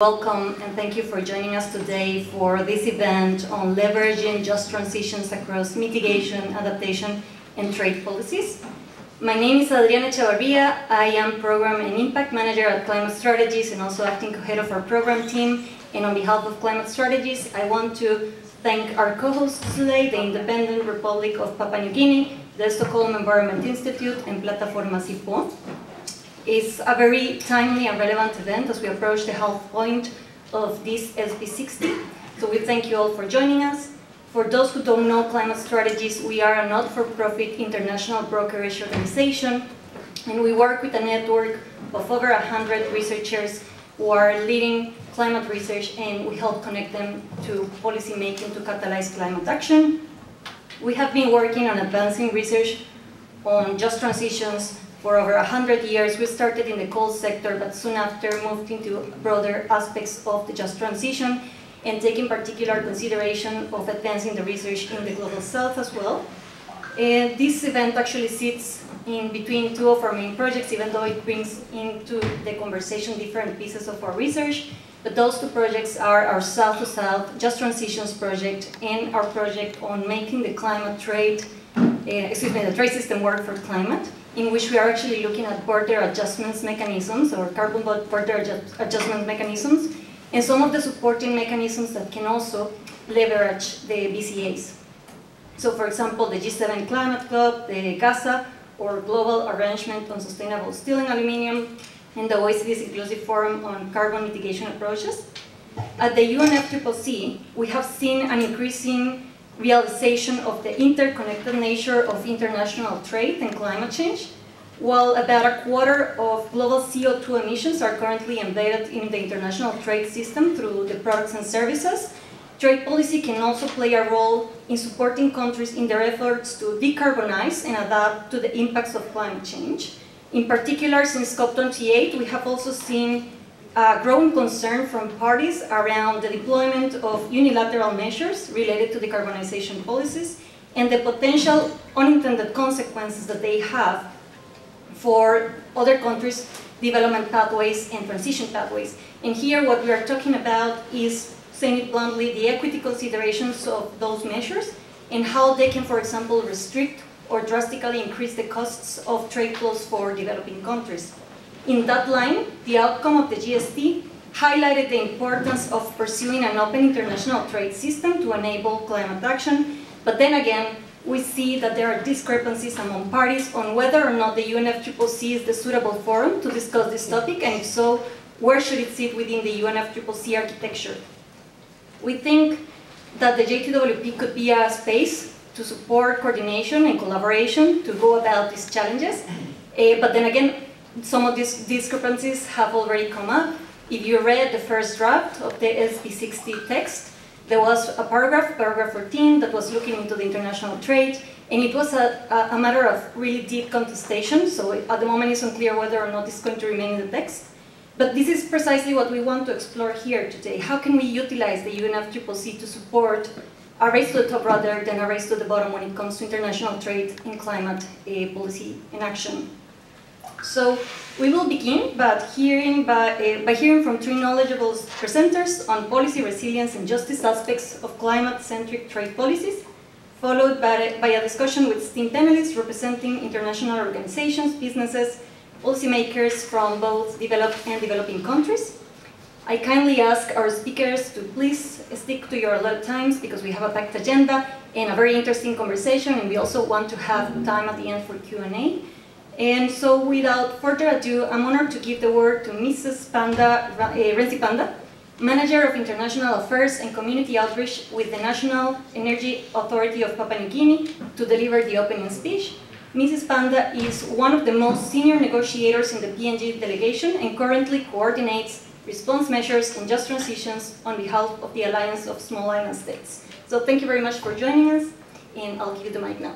Welcome and thank you for joining us today for this event on leveraging just transitions across mitigation, adaptation, and trade policies. My name is Adriana Echavarria. I am Program and Impact Manager at Climate Strategies and also acting co-head of our program team. And on behalf of Climate Strategies, I want to thank our co-hosts today, the Independent Republic of Papua New Guinea, the Stockholm Environment Institute, and Plataforma Cipó. It's a very timely and relevant event as we approach the half point of this SB60. So we thank you all for joining us. For those who don't know Climate Strategies, we are a not-for-profit international brokerage organization, and we work with a network of over 100 researchers who are leading climate research, and we help connect them to policy making to catalyze climate action. We have been working on advancing research on just transitions for over 100 years. We started in the coal sector, but soon after moved into broader aspects of the just transition and taking particular consideration of advancing the research in the global south as well. And this event actually sits in between two of our main projects, even though it brings into the conversation different pieces of our research. But those two projects are our South to South Just Transitions project and our project on making the climate trade, uh, excuse me, the trade system work for climate in which we are actually looking at border adjustments mechanisms or carbon border adjustment mechanisms and some of the supporting mechanisms that can also leverage the BCAs. So for example, the G7 Climate Club, the GASA, or Global Arrangement on Sustainable Steel and Aluminium, and the OECD's Inclusive Forum on Carbon Mitigation Approaches. At the UNFCCC, we have seen an increasing realization of the interconnected nature of international trade and climate change, while about a quarter of global CO2 emissions are currently embedded in the international trade system through the products and services, trade policy can also play a role in supporting countries in their efforts to decarbonize and adapt to the impacts of climate change. In particular, since COP28, we have also seen uh, growing concern from parties around the deployment of unilateral measures related to decarbonization policies and the potential unintended consequences that they have for other countries' development pathways and transition pathways. And here what we are talking about is, saying it bluntly, the equity considerations of those measures and how they can, for example, restrict or drastically increase the costs of trade flows for developing countries. In that line, the outcome of the GST highlighted the importance of pursuing an open international trade system to enable climate action, but then again, we see that there are discrepancies among parties on whether or not the UNFCCC is the suitable forum to discuss this topic, and if so, where should it sit within the UNFCCC architecture. We think that the JTWP could be a space to support coordination and collaboration to go about these challenges, uh, but then again, some of these discrepancies have already come up. If you read the first draft of the SB60 text, there was a paragraph, paragraph 14, that was looking into the international trade, and it was a, a, matter of really deep contestation, so at the moment it's unclear whether or not it's going to remain in the text. But this is precisely what we want to explore here today. How can we utilize the UNFCCC to support a race to the top rather than a race to the bottom when it comes to international trade and climate uh, policy in action? So we will begin by hearing, by, uh, by hearing from three knowledgeable presenters on policy resilience and justice aspects of climate-centric trade policies, followed by, by a discussion with esteemed panelists representing international organizations, businesses, policymakers from both developed and developing countries. I kindly ask our speakers to please stick to your allotted times because we have a packed agenda and a very interesting conversation and we also want to have time at the end for Q&A. And so without further ado, I'm honored to give the word to Mrs. Panda, uh, Renzi Panda, Manager of International Affairs and Community Outreach with the National Energy Authority of Papua New Guinea to deliver the opening speech. Mrs. Panda is one of the most senior negotiators in the PNG delegation and currently coordinates response measures and just transitions on behalf of the Alliance of Small Island States. So thank you very much for joining us, and I'll give you the mic now.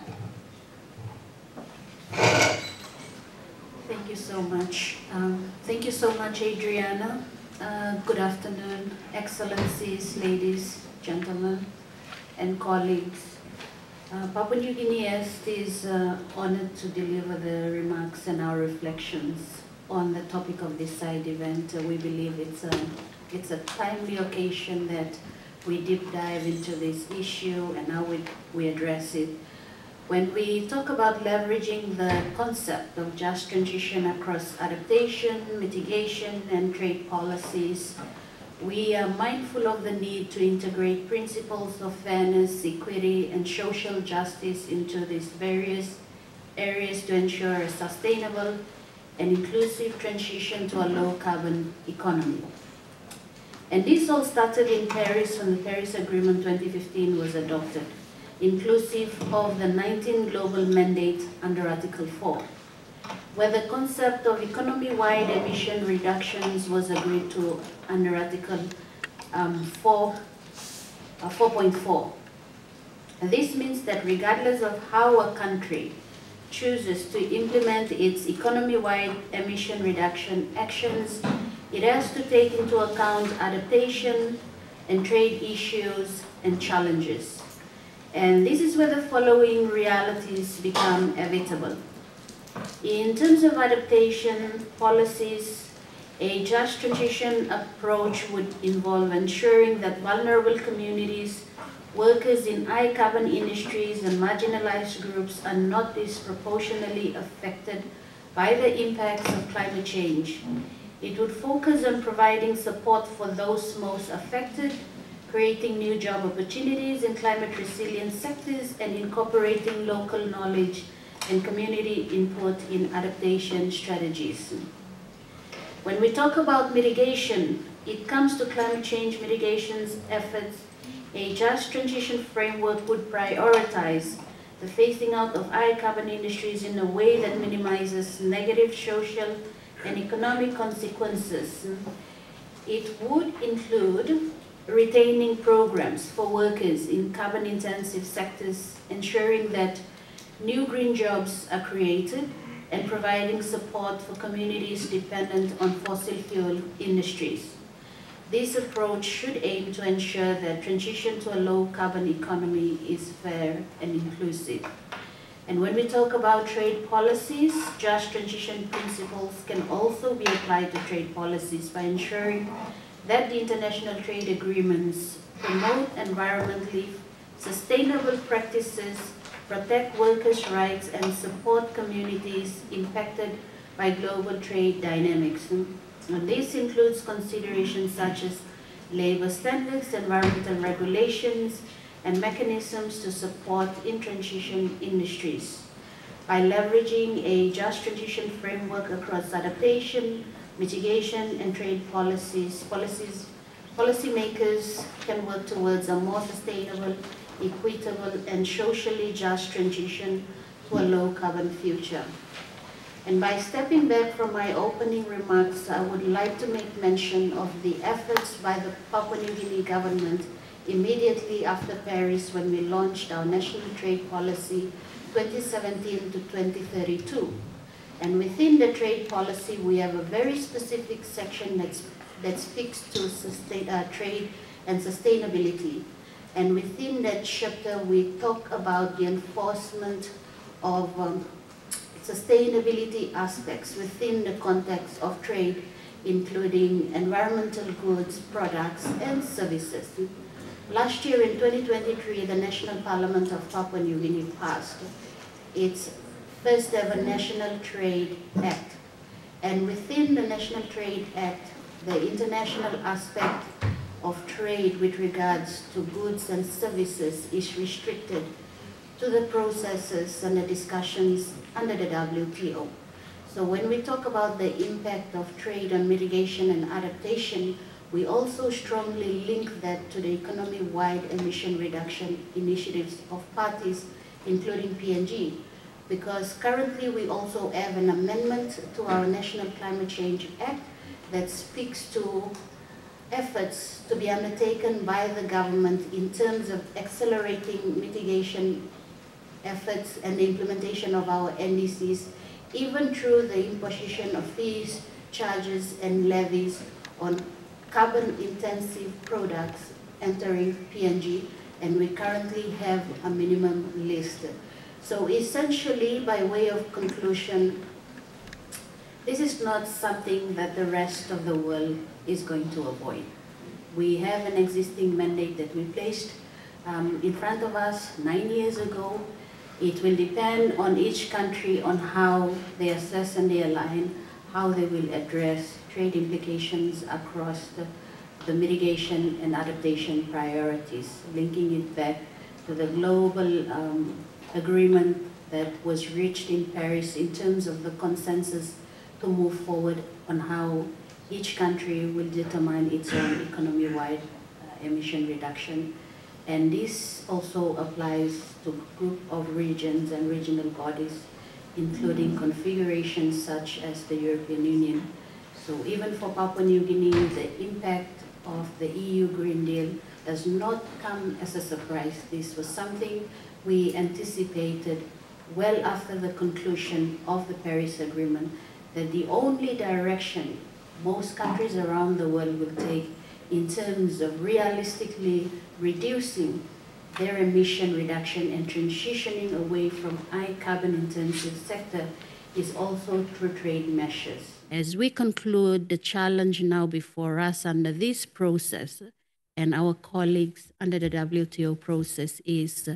Thank you so much. Um, thank you so much, Adriana. Uh, good afternoon, excellencies, ladies, gentlemen, and colleagues. Uh, Papua New Guinea is uh, honored to deliver the remarks and our reflections on the topic of this side event. Uh, we believe it's a it's a timely occasion that we deep dive into this issue and how we, we address it. When we talk about leveraging the concept of just transition across adaptation, mitigation, and trade policies, we are mindful of the need to integrate principles of fairness, equity, and social justice into these various areas to ensure a sustainable and inclusive transition to a low-carbon economy. And this all started in Paris when the Paris Agreement 2015 was adopted, inclusive of the 19 global mandates under Article 4, where the concept of economy-wide emission reductions was agreed to under Article um, 4, uh, 4.4. This means that regardless of how a country chooses to implement its economy-wide emission reduction actions, it has to take into account adaptation and trade issues and challenges. And this is where the following realities become inevitable. In terms of adaptation policies, a just transition approach would involve ensuring that vulnerable communities, workers in high carbon industries and marginalized groups are not disproportionately affected by the impacts of climate change it would focus on providing support for those most affected, creating new job opportunities in climate resilient sectors, and incorporating local knowledge and community input in adaptation strategies. When we talk about mitigation, it comes to climate change mitigations efforts, a just transition framework would prioritize the phasing out of high carbon industries in a way that minimizes negative social and economic consequences, it would include retaining programs for workers in carbon-intensive sectors, ensuring that new green jobs are created, and providing support for communities dependent on fossil fuel industries. This approach should aim to ensure that transition to a low-carbon economy is fair and inclusive. And when we talk about trade policies, just transition principles can also be applied to trade policies by ensuring that the international trade agreements promote environmentally sustainable practices, protect workers' rights, and support communities impacted by global trade dynamics. And this includes considerations such as labor standards, environmental regulations, and mechanisms to support in transition industries. By leveraging a just transition framework across adaptation, mitigation, and trade policies, policies policymakers can work towards a more sustainable, equitable, and socially just transition to a low-carbon future. And by stepping back from my opening remarks, I would like to make mention of the efforts by the Papua New Guinea government immediately after Paris when we launched our National Trade Policy 2017 to 2032. And within the trade policy, we have a very specific section that's, that speaks to sustain, uh, trade and sustainability. And within that chapter, we talk about the enforcement of um, sustainability aspects within the context of trade, including environmental goods, products, and services. Last year in 2023, the National Parliament of Papua New Guinea passed its first ever National Trade Act. And within the National Trade Act, the international aspect of trade with regards to goods and services is restricted to the processes and the discussions under the WTO. So when we talk about the impact of trade on mitigation and adaptation, we also strongly link that to the economy-wide emission reduction initiatives of parties, including PNG, because currently we also have an amendment to our National Climate Change Act that speaks to efforts to be undertaken by the government in terms of accelerating mitigation efforts and the implementation of our NDCs, even through the imposition of fees, charges, and levies on carbon-intensive products entering PNG, and we currently have a minimum list. So essentially, by way of conclusion, this is not something that the rest of the world is going to avoid. we have an existing mandate that we placed um, in front of us nine years ago. It will depend on each country on how they assess and they align, how they will address trade implications across the, the mitigation and adaptation priorities, linking it back to the global um, agreement that was reached in Paris in terms of the consensus to move forward on how each country will determine its own economy-wide uh, emission reduction. And this also applies to group of regions and regional bodies, including configurations such as the European Union. So even for Papua New Guinea, the impact of the EU Green Deal does not come as a surprise. This was something we anticipated well after the conclusion of the Paris Agreement that the only direction most countries around the world will take in terms of realistically reducing their emission reduction and transitioning away from high carbon intensive sector is also through trade measures. As we conclude the challenge now before us under this process and our colleagues under the WTO process is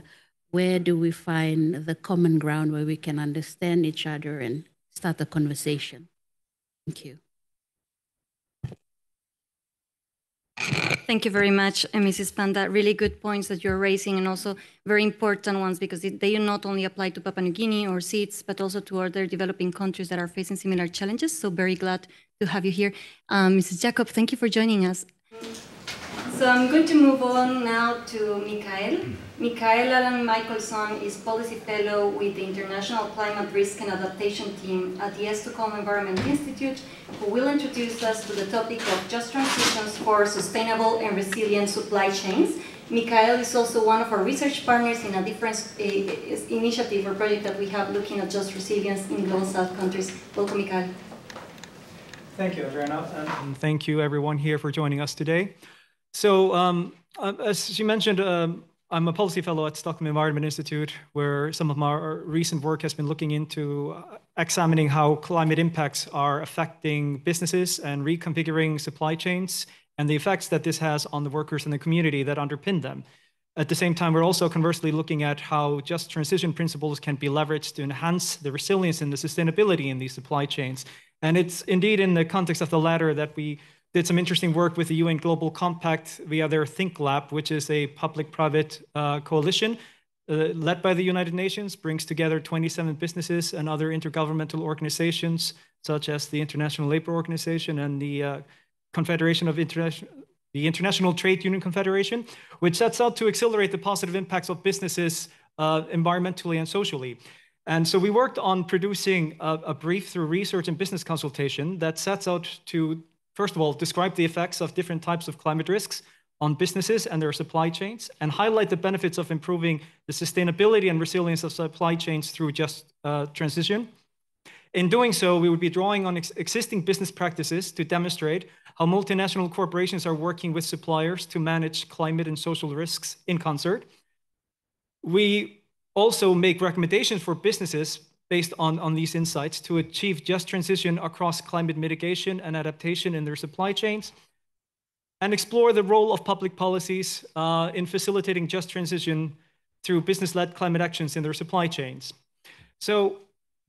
where do we find the common ground where we can understand each other and start a conversation? Thank you. Thank you very much, uh, Mrs. Panda. Really good points that you're raising, and also very important ones because they not only apply to Papua New Guinea or CITES, but also to other developing countries that are facing similar challenges. So very glad to have you here. Um, Mrs. Jacob, thank you for joining us. So I'm going to move on now to Mikael. Mikael Allan Mikaelsson is Policy Fellow with the International Climate Risk and Adaptation Team at the Stockholm Environment Institute, who will introduce us to the topic of just transitions for sustainable and resilient supply chains. Mikael is also one of our research partners in a different uh, initiative or project that we have looking at just resilience in Global South countries. Welcome, Mikael. Thank you, Adriana, and thank you everyone here for joining us today. So um, uh, as you mentioned, um, I'm a policy fellow at Stockholm Environment Institute, where some of my recent work has been looking into uh, examining how climate impacts are affecting businesses and reconfiguring supply chains and the effects that this has on the workers in the community that underpin them. At the same time, we're also conversely looking at how just transition principles can be leveraged to enhance the resilience and the sustainability in these supply chains. And it's indeed in the context of the latter that we did some interesting work with the UN Global Compact via their Think Lab, which is a public-private uh, coalition uh, led by the United Nations, brings together 27 businesses and other intergovernmental organizations, such as the International Labor Organization and the uh, Confederation of International the International Trade Union Confederation, which sets out to accelerate the positive impacts of businesses uh, environmentally and socially. And so we worked on producing a, a, brief through research and business consultation that sets out to First of all, describe the effects of different types of climate risks on businesses and their supply chains, and highlight the benefits of improving the sustainability and resilience of supply chains through just uh, transition. In doing so, we would be drawing on ex existing business practices to demonstrate how multinational corporations are working with suppliers to manage climate and social risks in concert. We also make recommendations for businesses based on, on these insights to achieve just transition across climate mitigation and adaptation in their supply chains, and explore the role of public policies uh, in facilitating just transition through business-led climate actions in their supply chains. So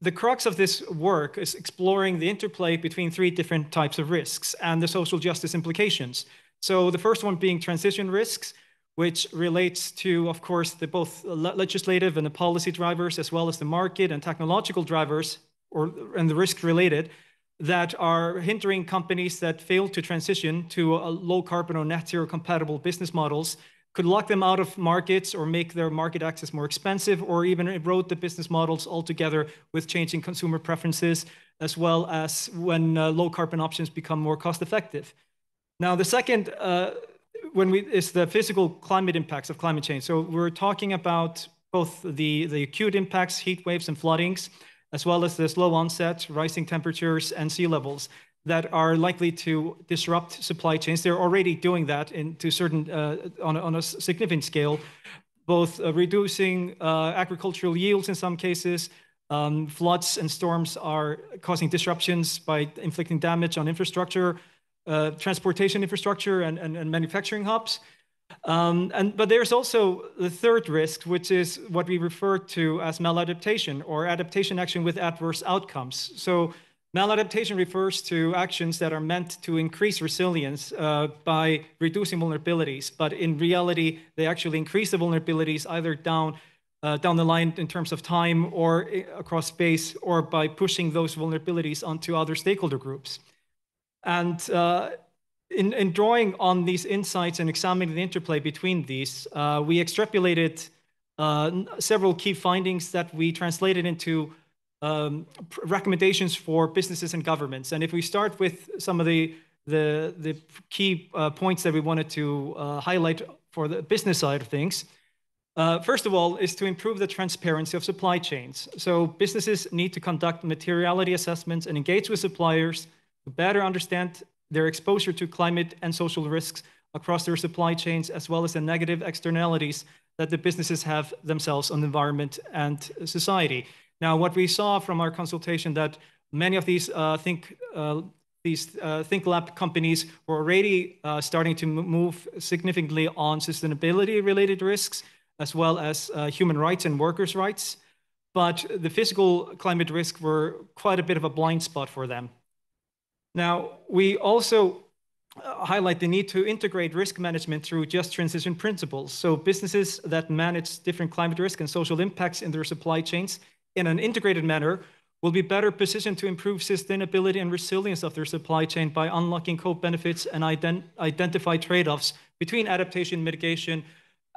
the crux of this work is exploring the interplay between three different types of risks and the social justice implications. So the first one being transition risks, which relates to, of course, the both legislative and the policy drivers, as well as the market and technological drivers, or and the risk related, that are hindering companies that fail to transition to a low carbon or net zero compatible business models, could lock them out of markets or make their market access more expensive, or even erode the business models altogether with changing consumer preferences, as well as when uh, low carbon options become more cost effective. Now, the second uh, when we it's the physical climate impacts of climate change. So we're talking about both the, the acute impacts, heat waves and floodings, as well as the slow onset, rising temperatures and sea levels that are likely to disrupt supply chains. They're already doing that in, to certain, uh, on, a, on a significant scale, both uh, reducing uh, agricultural yields in some cases, um, floods and storms are causing disruptions by inflicting damage on infrastructure, uh, transportation infrastructure and, and, and manufacturing hubs. Um, and, but there's also the third risk, which is what we refer to as maladaptation or adaptation action with adverse outcomes. So maladaptation refers to actions that are meant to increase resilience uh, by reducing vulnerabilities, but in reality, they actually increase the vulnerabilities either down uh, down the line in terms of time or across space or by pushing those vulnerabilities onto other stakeholder groups. And uh, in, in, drawing on these insights and examining the interplay between these, uh, we extrapolated uh, several key findings that we translated into um, recommendations for businesses and governments. And if we start with some of the the, the key uh, points that we wanted to uh, highlight for the business side of things, uh, first of all, is to improve the transparency of supply chains. So businesses need to conduct materiality assessments and engage with suppliers to better understand their exposure to climate and social risks across their supply chains, as well as the negative externalities that the businesses have themselves on the environment and society. Now, what we saw from our consultation that many of these uh, think uh, these uh, think lab companies were already uh, starting to move significantly on sustainability related risks as well as uh, human rights and workers' rights. But the physical climate risks were quite a bit of a blind spot for them. Now, we also uh, highlight the need to integrate risk management through just transition principles. So businesses that manage different climate risk and social impacts in their supply chains in an integrated manner will be better positioned to improve sustainability and resilience of their supply chain by unlocking co-benefits and ident identify trade-offs between adaptation, mitigation,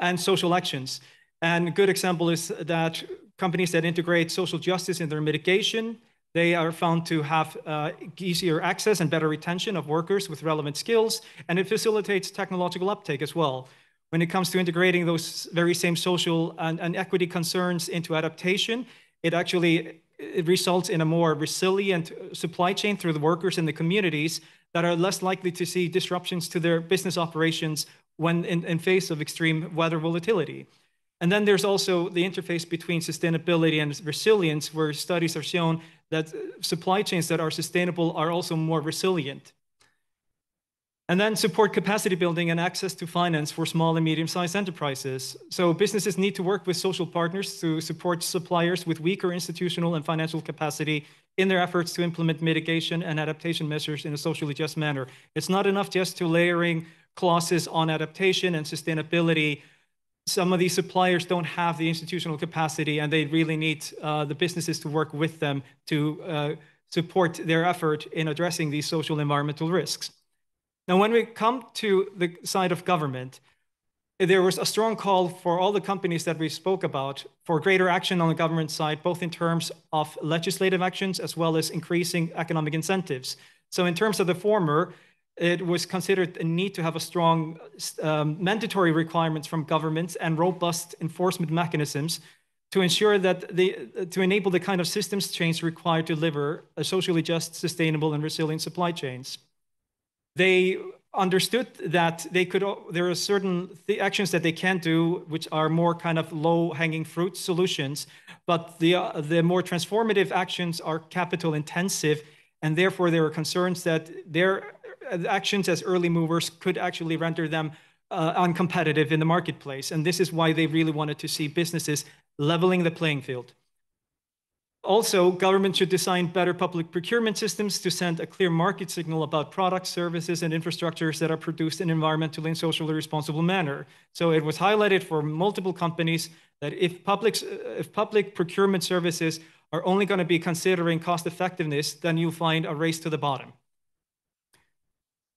and social actions. And a good example is that companies that integrate social justice in their mitigation, they are found to have uh, easier access and better retention of workers with relevant skills, and it facilitates technological uptake as well. When it comes to integrating those very same social and, and equity concerns into adaptation, it actually it results in a more resilient supply chain through the workers in the communities that are less likely to see disruptions to their business operations when in, in face of extreme weather volatility. And then there's also the interface between sustainability and resilience, where studies have shown that supply chains that are sustainable are also more resilient. And then support capacity building and access to finance for small and medium-sized enterprises. So businesses need to work with social partners to support suppliers with weaker institutional and financial capacity in their efforts to implement mitigation and adaptation measures in a socially just manner. It's not enough just to layering clauses on adaptation and sustainability, some of these suppliers don't have the institutional capacity and they really need uh, the businesses to work with them to uh, support their effort in addressing these social environmental risks. Now, when we come to the side of government, there was a strong call for all the companies that we spoke about for greater action on the government side, both in terms of legislative actions as well as increasing economic incentives. So in terms of the former, it was considered a need to have a strong um, mandatory requirements from governments and robust enforcement mechanisms to ensure that the to enable the kind of systems change required to deliver a socially just, sustainable, and resilient supply chains. They understood that they could there are certain actions that they can do which are more kind of low hanging fruit solutions but the uh, the more transformative actions are capital intensive and therefore there are concerns that their actions as early movers could actually render them uh, uncompetitive in the marketplace. And this is why they really wanted to see businesses leveling the playing field. Also, government should design better public procurement systems to send a clear market signal about products, services, and infrastructures that are produced in an environmentally and socially responsible manner. So it was highlighted for multiple companies that if public, if public procurement services are only going to be considering cost effectiveness, then you'll find a race to the bottom.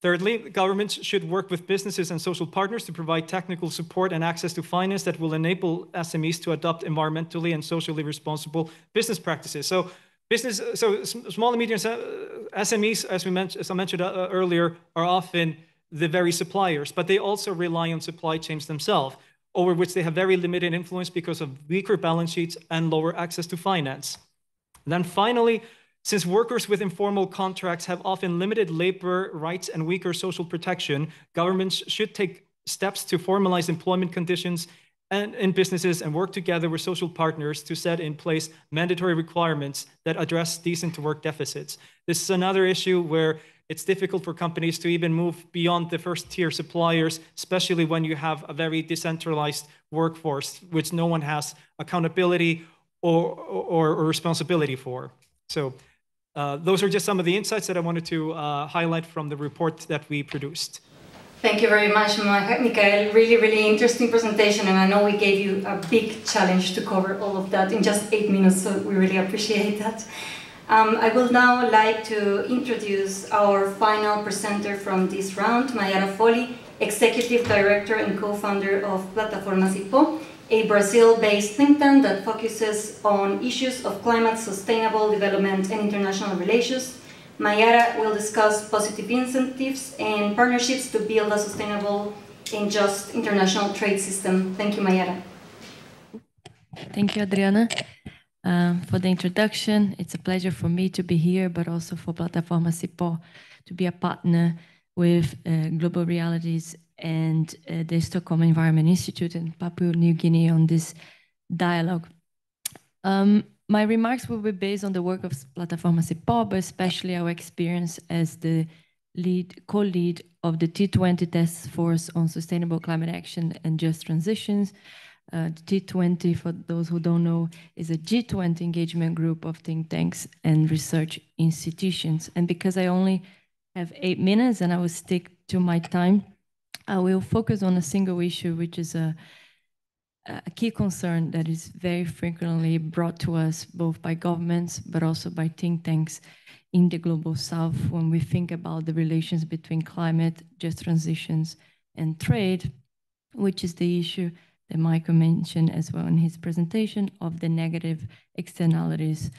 Thirdly, governments should work with businesses and social partners to provide technical support and access to finance that will enable SMEs to adopt environmentally and socially responsible business practices. So, business, so small and medium SMEs, as we mentioned, as I mentioned uh, earlier, are often the very suppliers, but they also rely on supply chains themselves, over which they have very limited influence because of weaker balance sheets and lower access to finance. And then finally, since workers with informal contracts have often limited labor rights and weaker social protection, governments should take steps to formalize employment conditions and in businesses and work together with social partners to set in place mandatory requirements that address decent work deficits. This is another issue where it's difficult for companies to even move beyond the first tier suppliers, especially when you have a very decentralized workforce, which no one has accountability or, or, or responsibility for. So uh, those are just some of the insights that I wanted to uh, highlight from the report that we produced. Thank you very much, Mikael. Really, really interesting presentation, and I know we gave you a big challenge to cover all of that in just eight minutes, so we really appreciate that. Um, I would now like to introduce our final presenter from this round, Maiara Folly, Executive Director and co-founder of Plataforma Cipó, a Brazil-based think tank that focuses on issues of climate, sustainable development, and international relations. Maiara will discuss positive incentives and partnerships to build a sustainable and just international trade system. Thank you, Maiara. Thank you, Adriana, uh, for the introduction. It's a pleasure for me to be here, but also for Plataforma Cipó to be a partner with uh, Global Realities and uh, the Stockholm Environment Institute in Papua New Guinea on this dialogue. Um, my remarks will be based on the work of Plataforma but especially our experience as the lead co-lead of the T20 Task Force on Sustainable Climate Action and Just Transitions. Uh, the T20, for those who don't know, is a G20 engagement group of think tanks and research institutions. And because I only have eight minutes and I will stick to my time, Uh, I will focus on a single issue, which is a, a key concern that is very frequently brought to us both by governments, but also by think tanks in the global south when we think about the relations between climate, just transitions, and trade, which is the issue that Mikael mentioned as well in his presentation of the negative externalities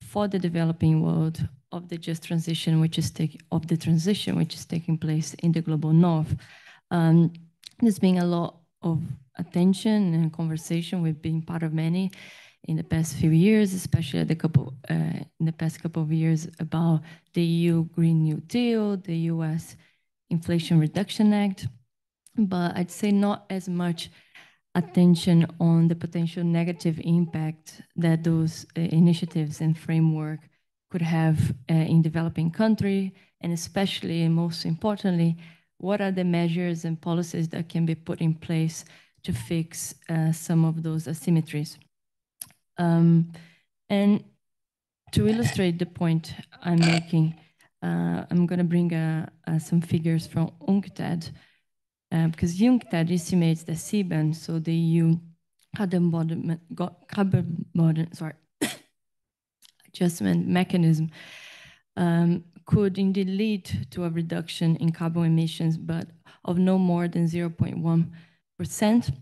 for the developing world of the just transition, which is taking of the transition which is taking place in the global north. Um, there's been a lot of attention and conversation. We've been part of many in the past few years, especially the couple uh, in the past couple of years about the EU Green New Deal, the US Inflation Reduction Act, but I'd say not as much attention on the potential negative impact that those uh, initiatives and framework could have uh, in developing country, and especially most importantly, what are the measures and policies that can be put in place to fix uh, some of those asymmetries. Um, and to illustrate the point I'm making, uh, I'm going to bring uh, uh, some figures from UNCTAD, uh, because UNCTAD estimates that CBAM, so the EU carbon, carbon modern, sorry, adjustment mechanism, um, could indeed lead to a reduction in carbon emissions, but of no more than 0.1%.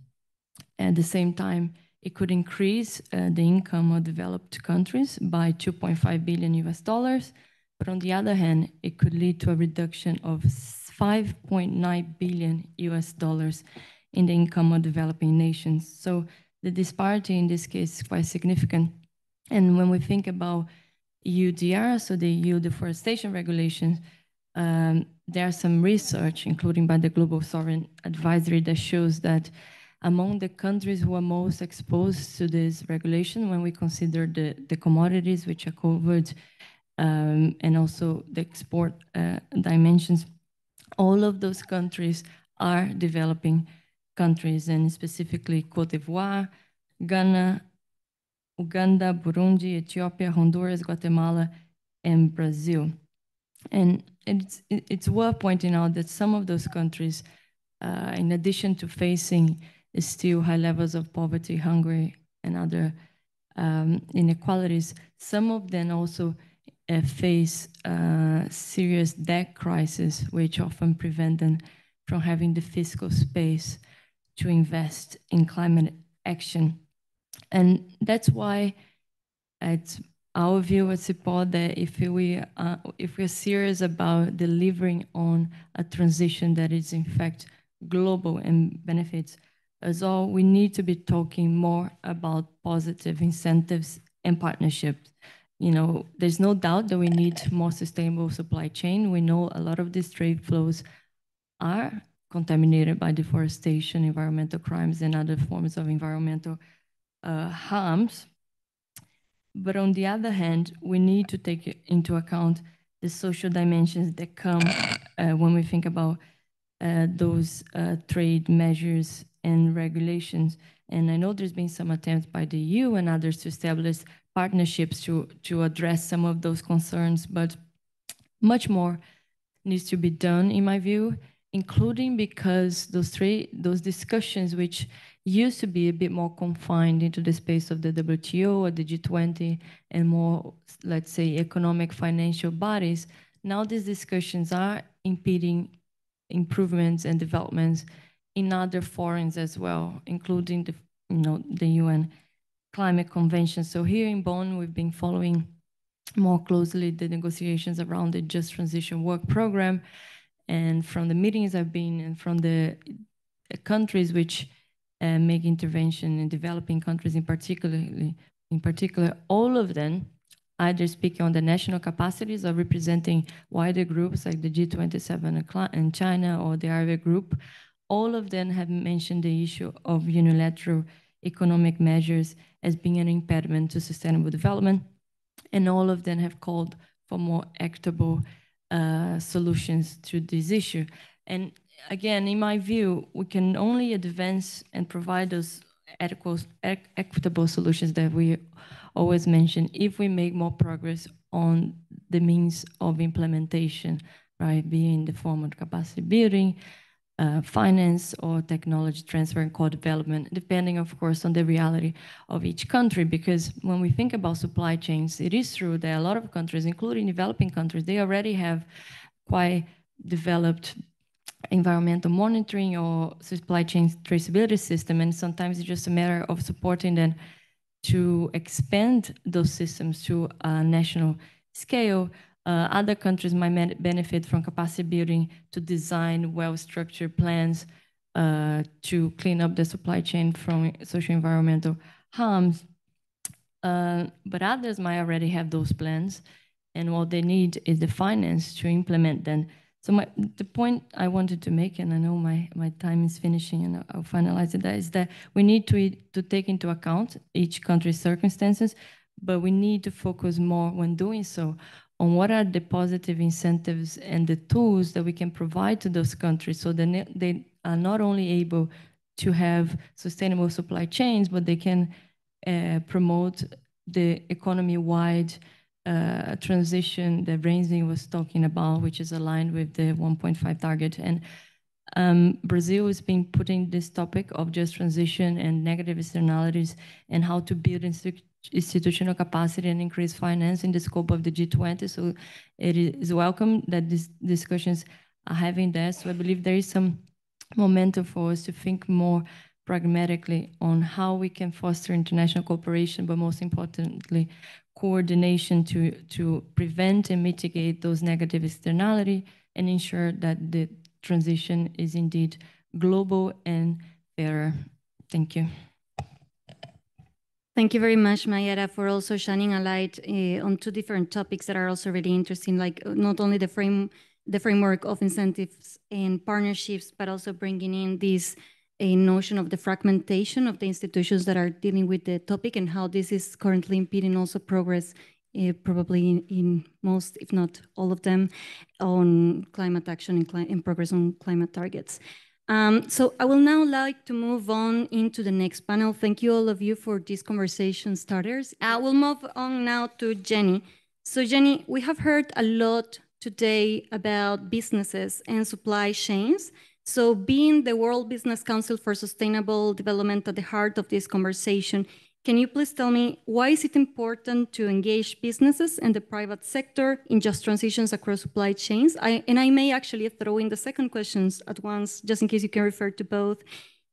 At the same time, it could increase uh, the income of developed countries by 2.5 billion US dollars. But on the other hand, it could lead to a reduction of 5.9 billion US dollars in the income of developing nations. So the disparity in this case is quite significant. And when we think about EUDR, so the EU deforestation regulations, um, there's some research, including by the Global Sovereign Advisory, that shows that among the countries who are most exposed to this regulation, when we consider the, the commodities which are covered um, and also the export uh, dimensions, all of those countries are developing countries, and specifically Cote d'Ivoire, Ghana, Uganda, Burundi, Ethiopia, Honduras, Guatemala, and Brazil. And it's, it's worth pointing out that some of those countries, uh, in addition to facing still high levels of poverty, hunger, and other um, inequalities, some of them also uh, face uh, serious debt crisis, which often prevent them from having the fiscal space to invest in climate action. And that's why it's our view at Cipó that if we uh, if we're serious about delivering on a transition that is in fact global and benefits us all, we need to be talking more about positive incentives and partnerships. You know, there's no doubt that we need more sustainable supply chain. We know a lot of these trade flows are contaminated by deforestation, environmental crimes, and other forms of environmental uh, harms. But on the other hand, we need to take into account the social dimensions that come uh, when we think about uh, those uh, trade measures and regulations. And I know there's been some attempts by the EU and others to establish partnerships to, to address some of those concerns, but much more needs to be done, in my view, including because those three those discussions, which used to be a bit more confined into the space of the WTO or the G20 and more, let's say, economic financial bodies, now these discussions are impeding improvements and developments in other forums as well, including the you know the UN climate convention. So here in Bonn, we've been following more closely the negotiations around the Just Transition Work Program. And from the meetings I've been and from the countries which uh, make intervention in developing countries in particularly in particular, all of them either speaking on the national capacities or representing wider groups like the G27 in China or the Arab group, all of them have mentioned the issue of unilateral economic measures as being an impediment to sustainable development and all of them have called for more equitable uh, solutions to this issue. And again, in my view, we can only advance and provide those equitable solutions that we always mention if we make more progress on the means of implementation, right? Be in the form of capacity building, uh, finance or technology transfer and co-development, depending, of course, on the reality of each country. Because when we think about supply chains, it is true that a lot of countries, including developing countries, they already have quite developed environmental monitoring or supply chain traceability system, and sometimes it's just a matter of supporting them to expand those systems to a national scale uh, other countries might benefit from capacity building to design well-structured plans uh, to clean up the supply chain from social environmental harms. Uh, but others might already have those plans, and what they need is the finance to implement them. So my, the point I wanted to make, and I know my, my time is finishing and I'll finalize it, is that we need to, to take into account each country's circumstances, but we need to focus more when doing so on what are the positive incentives and the tools that we can provide to those countries so that they are not only able to have sustainable supply chains, but they can uh, promote the economy-wide uh, transition that Renzi was talking about, which is aligned with the 1.5 target. And um, Brazil has been putting this topic of just transition and negative externalities and how to build institutional capacity and increase finance in the scope of the G20. So it is welcome that these discussions are having that. So I believe there is some momentum for us to think more pragmatically on how we can foster international cooperation, but most importantly, coordination to, to prevent and mitigate those negative externality and ensure that the transition is indeed global and fairer. Thank you. Thank you very much, Maiara, for also shining a light uh, on two different topics that are also really interesting, like uh, not only the frame, the framework of incentives and partnerships, but also bringing in this a notion of the fragmentation of the institutions that are dealing with the topic and how this is currently impeding also progress uh, probably in, in, most, if not all of them, on climate action and, cli and progress on climate targets. Um, so I will now like to move on into the next panel. Thank you all of you for this conversation starters. I will move on now to Jenny. So Jenny, we have heard a lot today about businesses and supply chains. So being the World Business Council for Sustainable Development at the heart of this conversation, can you please tell me why is it important to engage businesses and the private sector in just transitions across supply chains? I, and I may actually throw in the second questions at once, just in case you can refer to both.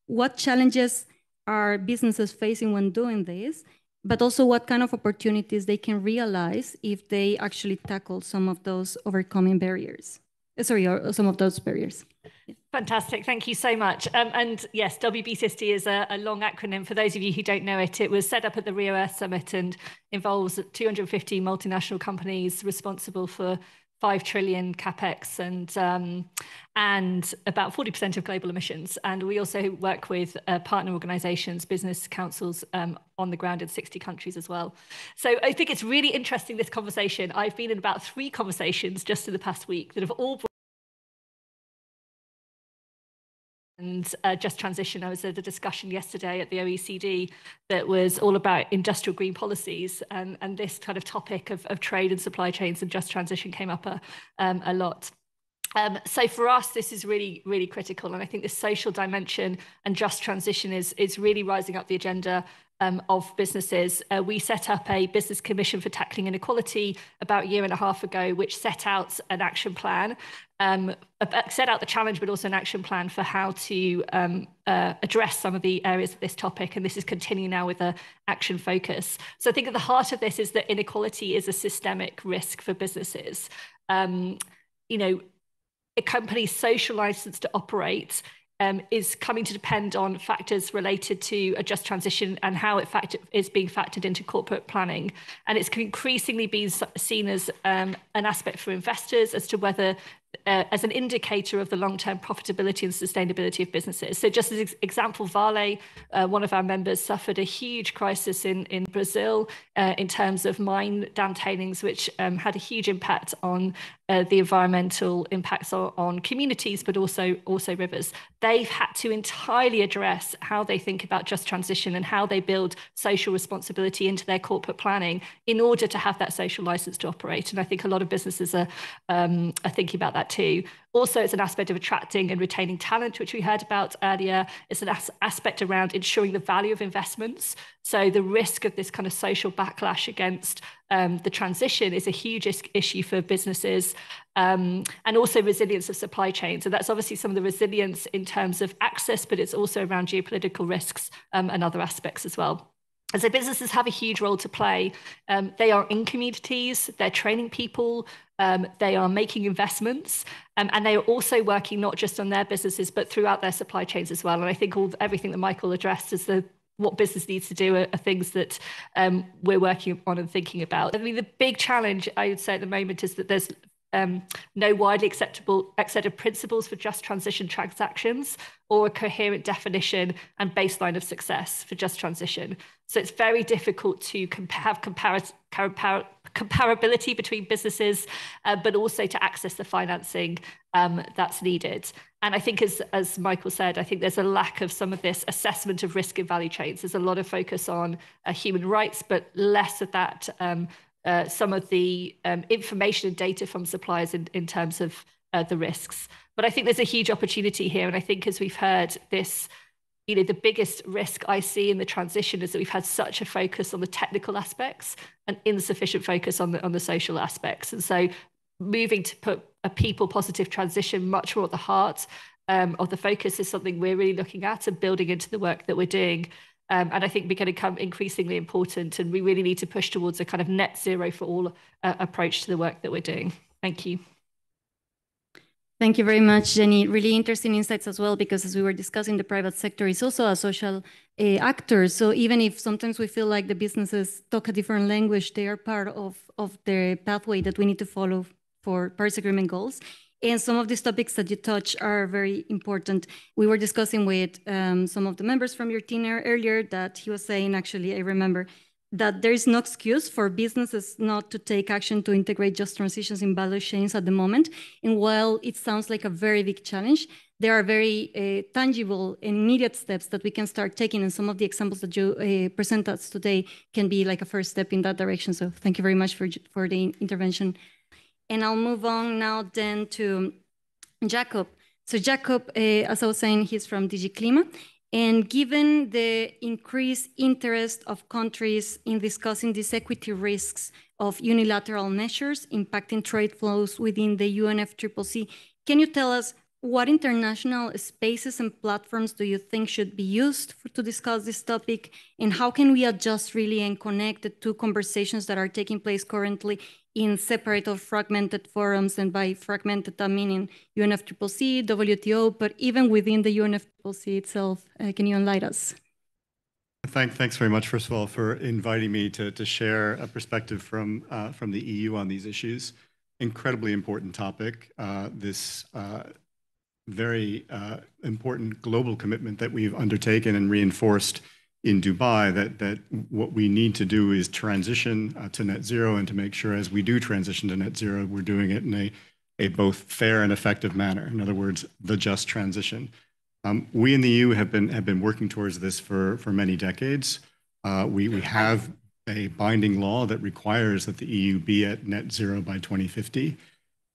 What challenges are businesses facing when doing this? But also what kind of opportunities they can realize if they actually tackle some of those overcoming barriers? Uh, sorry, some of those barriers. Fantastic. Thank you so much. Um, and yes, WBCSD is a, a, long acronym. For those of you who don't know it, it was set up at the Rio Earth Summit and involves 250 multinational companies responsible for 5 trillion capex and um, and about 40% of global emissions. And we also work with uh, partner organizations, business councils um, on the ground in 60 countries as well. So I think it's really interesting, this conversation. I've been in about three conversations just in the past week that have all and uh, just transition. I was at a discussion yesterday at the OECD that was all about industrial green policies, and, and this kind of topic of, of trade and supply chains and just transition came up a, um, a lot. Um, so for us, this is really, really critical. And I think the social dimension and just transition is, is really rising up the agenda um, of businesses. Uh, we set up a business commission for tackling inequality about a year and a half ago, which set out an action plan, um, set out the challenge, but also an action plan for how to um, uh, address some of the areas of this topic. And this is continuing now with a action focus. So I think at the heart of this is that inequality is a systemic risk for businesses. Um, you know, a company's social license to operate um, is coming to depend on factors related to a just transition and how it is being factored into corporate planning. And it's increasingly being seen as um, an aspect for investors as to whether uh, as an indicator of the long-term profitability and sustainability of businesses. So just as example, Vale, uh, one of our members, suffered a huge crisis in, in Brazil uh, in terms of mine dam tailings, which um, had a huge impact on uh, the environmental impacts on, on, communities, but also, also rivers. They've had to entirely address how they think about just transition and how they build social responsibility into their corporate planning in order to have that social license to operate. And I think a lot of businesses are, um, are thinking about that too. Also, it's an aspect of attracting and retaining talent, which we heard about earlier. It's an as aspect around ensuring the value of investments. So the risk of this kind of social backlash against um, the transition is a huge issue for businesses um, and also resilience of supply chains. So that's obviously some of the resilience in terms of access, but it's also around geopolitical risks um, and other aspects as well. And so businesses have a huge role to play. Um, they are in communities, they're training people, um, they are making investments, um, and they are also working not just on their businesses, but throughout their supply chains as well. And I think all everything that Mikael addressed is the what business needs to do are, are things that um, we're working on and thinking about. I mean, the big challenge I would say at the moment is that there's um, no widely acceptable accepted principles for just transition transactions or a coherent definition and baseline of success for just transition. So it's very difficult to have compar compar comparability between businesses, uh, but also to access the financing um, that's needed. And I think, as, as Mikael said, I think there's a lack of some of this assessment of risk in value chains. There's a lot of focus on uh, human rights, but less of that um, uh, some of the um, information and data from suppliers in, in terms of uh, the risks. But I think there's a huge opportunity here. And I think as we've heard this, you know, the biggest risk I see in the transition is that we've had such a focus on the technical aspects and insufficient focus on the, on the social aspects. And so moving to put a people positive transition much more at the heart um, of the focus is something we're really looking at and building into the work that we're doing um, and I think we're going to become increasingly important, and we really need to push towards a kind of net zero for all uh, approach to the work that we're doing. Thank you. Thank you very much, Jenny. Really interesting insights as well, because as we were discussing, the private sector is also a social uh, actor. So even if sometimes we feel like the businesses talk a different language, they are part of, of the pathway that we need to follow for Paris Agreement goals. And some of these topics that you touch are very important. We were discussing with um, some of the members from your team earlier that he was saying, actually, I remember, that there is no excuse for businesses not to take action to integrate just transitions in value chains at the moment. And while it sounds like a very big challenge, there are very uh, tangible and immediate steps that we can start taking. And some of the examples that you uh, present us today can be like a first step in that direction. So thank you very much for, for the intervention. And I'll move on now then to Jacob. So Jacob, uh, as I was saying, he's from DG Clima. And given the increased interest of countries in discussing these equity risks of unilateral measures impacting trade flows within the UNFCCC, can you tell us what international spaces and platforms do you think should be used for, to discuss this topic? And how can we adjust really and connect the two conversations that are taking place currently in separate or fragmented forums, and by fragmented I mean in UNFCCC, WTO, but even within the UNFCCC itself. Uh, can you enlighten us? Thank, thanks very much, first of all, for inviting me to, to share a perspective from, uh, from the EU on these issues. incredibly important topic. Uh, this uh, very uh, important global commitment that we've undertaken and reinforced in Dubai that, that what we need to do is transition uh, to net zero and to make sure as we do transition to net zero, we're doing it in a, a both fair and effective manner. In other words, the just transition. Um, we in the EU have been, have been working towards this for, for many decades. Uh, we, we have a binding law that requires that the EU be at net zero by 2050.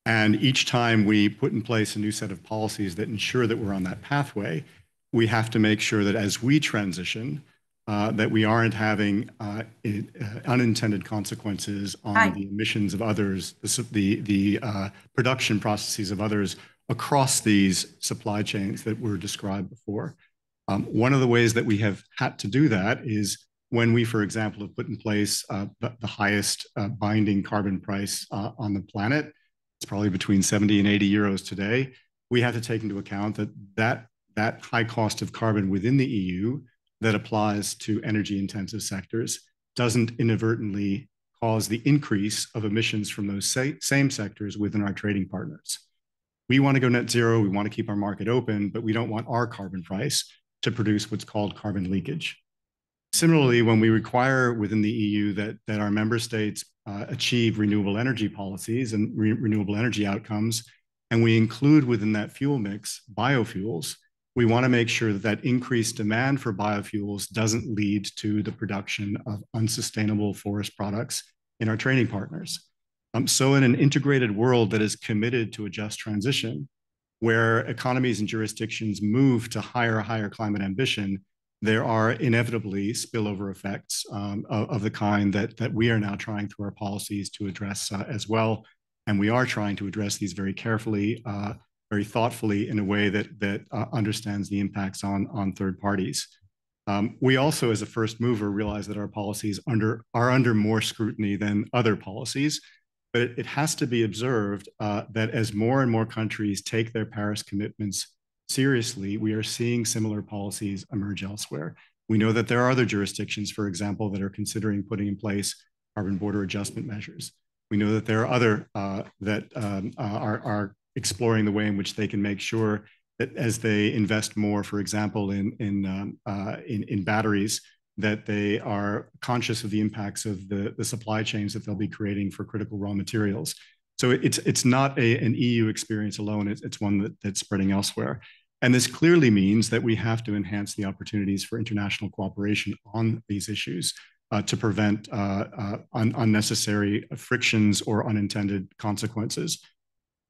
And each time we put in place a new set of policies that ensure that we're on that pathway, we have to make sure that as we transition, that we aren't having uh, uh, unintended consequences on Hi. the emissions of others, the, the, uh, production processes of others across these supply chains that were described before. Um, one of the ways that we have had to do that is when we, for example, have put in place uh, the, the, highest uh, binding carbon price uh, on the planet, it's probably between 70 and 80 euros today. We have to take into account that that, that high cost of carbon within the EU that applies to energy intensive sectors doesn't inadvertently cause the increase of emissions from those same sectors within our trading partners. We want to go net zero, we want to keep our market open, but we don't want our carbon price to produce what's called carbon leakage. Similarly, when we require within the EU that, that our member states uh, achieve renewable energy policies and re renewable energy outcomes, and we include within that fuel mix biofuels, we want to make sure that that increased demand for biofuels doesn't lead to the production of unsustainable forest products in our training partners. Um, so in an integrated world that is committed to a just transition, where economies and jurisdictions move to higher, higher climate ambition, there are inevitably spillover effects um, of, of, the kind that, that we are now trying through our policies to address uh, as well. And we are trying to address these very carefully, uh, very thoughtfully in a way that, that uh, understands the impacts on, on third parties. Um, we also, as a first mover, realize that our policies under, are under more scrutiny than other policies. But it, has to be observed uh, that as more and more countries take their Paris commitments seriously, we are seeing similar policies emerge elsewhere. We know that there are other jurisdictions, for example, that are considering putting in place carbon border adjustment measures. We know that there are other uh, that um, uh, are, are exploring the way in which they can make sure that as they invest more, for example, in in um, uh, in, in, batteries, that they are conscious of the impacts of the, the supply chains that they'll be creating for critical raw materials. So it's it's not a, an EU experience alone. It's, it's one that, that's spreading elsewhere. And this clearly means that we have to enhance the opportunities for international cooperation on these issues uh, to prevent uh, uh, un unnecessary frictions or unintended consequences.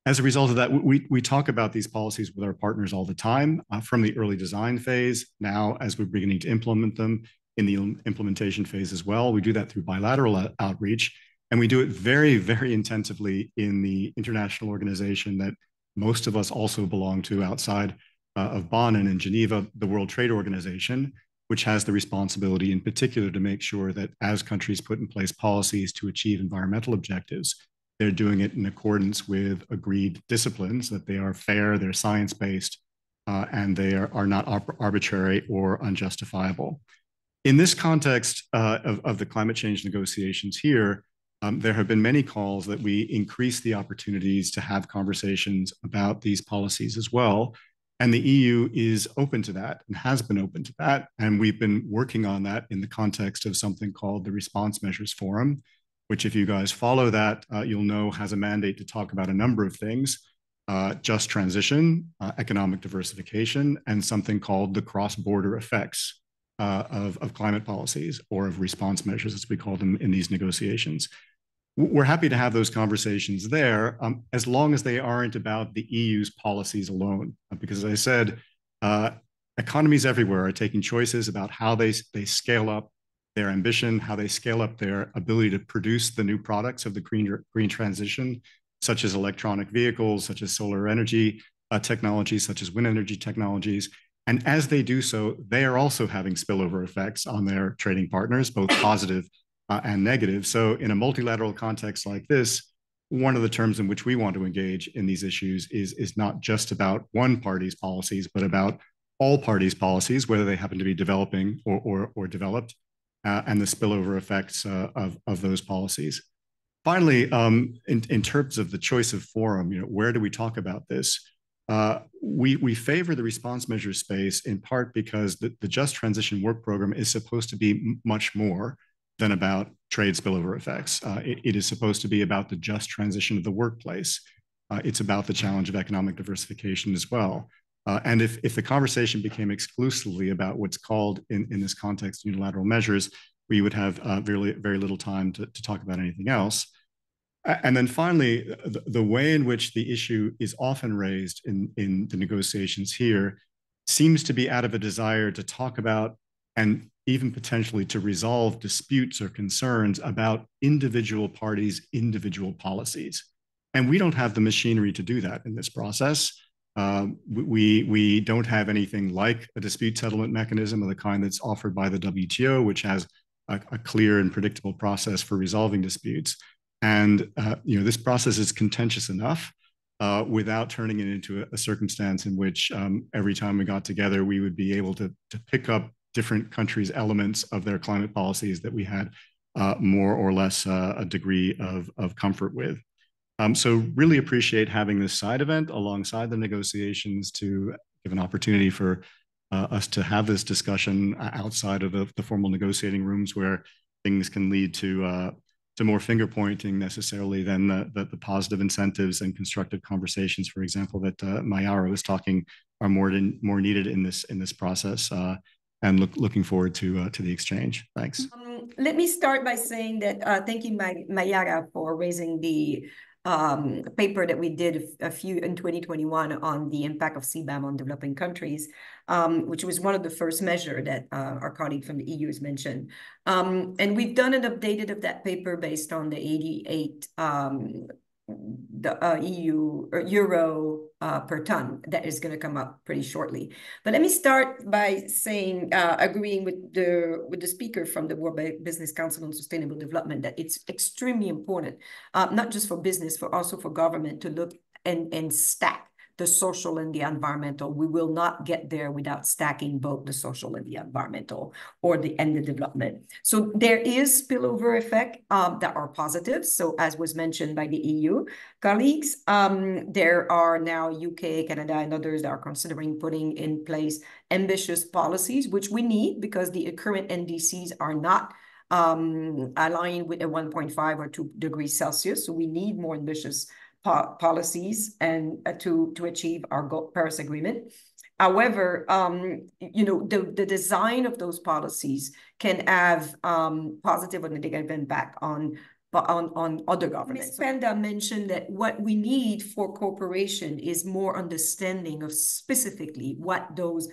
As a result of that, we, we talk about these policies with our partners all the time uh, from the early design phase, now as we're beginning to implement them in the implementation phase as well. We do that through bilateral outreach, and we do it very, very intensively in the international organization that most of us also belong to outside uh, of Bonn and in Geneva, the World Trade Organization, which has the responsibility in particular to make sure that as countries put in place policies to achieve environmental objectives, they're doing it in accordance with agreed disciplines, that they are fair, they're science-based, uh, and they are, are not arbitrary or unjustifiable. In this context uh, of, of the climate change negotiations here, um, there have been many calls that we increase the opportunities to have conversations about these policies as well, and the EU is open to that and has been open to that. And we've been working on that in the context of something called the Response Measures Forum, which, if you guys follow that, uh, you'll know has a mandate to talk about a number of things uh, just transition, uh, economic diversification, and something called the cross border effects uh, of, of climate policies or of response measures, as we call them in these negotiations we're happy to have those conversations there um, as long as they aren't about the EU's policies alone. Uh, because as I said, uh, economies everywhere are taking choices about how they, they scale up their ambition, how they scale up their ability to produce the new products of the green, green transition, such as electronic vehicles, such as solar energy uh, technologies, such as wind energy technologies. And as they do so, they are also having spillover effects on their trading partners, both positive uh, and negative. So in a multilateral context like this, one of the terms in which we want to engage in these issues is, is not just about one party's policies, but about all parties' policies, whether they happen to be developing or, or, or developed, and the spillover effects uh, of, of those policies. finally, um, in, in terms of the choice of forum, you know, where do we talk about this? Uh, we, we favor the response measure space in part because the, the Just Transition Work Program is supposed to be much more than about trade spillover effects. Uh, it, it is supposed to be about the just transition of the workplace. Uh, it's about the challenge of economic diversification as well. Uh, and if, if the conversation became exclusively about what's called in, in this context unilateral measures, we would have uh, very, very little time to, to talk about anything else. And then finally, the, the, way in which the issue is often raised in, in the negotiations here seems to be out of a desire to talk about and even potentially to resolve disputes or concerns about individual parties' individual policies. And we don't have the machinery to do that in this process. Uh, we, we don't have anything like a dispute settlement mechanism of the kind that's offered by the WTO, which has a, a clear and predictable process for resolving disputes. And uh, you know, this process is contentious enough uh, without turning it into a, a circumstance in which um, every time we got together, we would be able to, to pick up different countries' elements of their climate policies that we had uh, more or less uh, a degree of, of comfort with. Um, so really appreciate having this side event alongside the negotiations to give an opportunity for uh, us to have this discussion outside of the, the, formal negotiating rooms where things can lead to uh, to more finger pointing necessarily than the, the, the, positive incentives and constructive conversations, for example, that uh, Maiara was talking are more than, more needed in this in this process. Uh, and look, looking forward to uh, to the exchange. Thanks. Um, let me start by saying that uh, thank you, Maiara, for raising the um, paper that we did a few in 2021 on the impact of CBAM on developing countries, um, which was one of the first measure that uh, our colleague from the EU has mentioned. Um, and we've done an updated of that paper based on the 88 um, the uh, EU or euro uh, per ton that is going to come up pretty shortly. But let me start by saying, uh, agreeing with the with the speaker from the World Business Council on Sustainable Development that it's extremely important, uh, not just for business, but also for government to look and and stack the social and the environmental. We will not get there without stacking both the social and the environmental or the and the development. So there is spillover effect um, that are positive. So as was mentioned by the EU colleagues, um, there are now UK, Canada, and others that are considering putting in place ambitious policies, which we need because the current NDCs are not um, aligned with a 1.5 or 2 degrees Celsius. So we need more ambitious po policies and uh, to to achieve our Paris Agreement. However, um, you know, the, the design of those policies can have um, positive or negative impact on but on, on other governments. Ms. Penda mentioned that what we need for cooperation is more understanding of specifically what those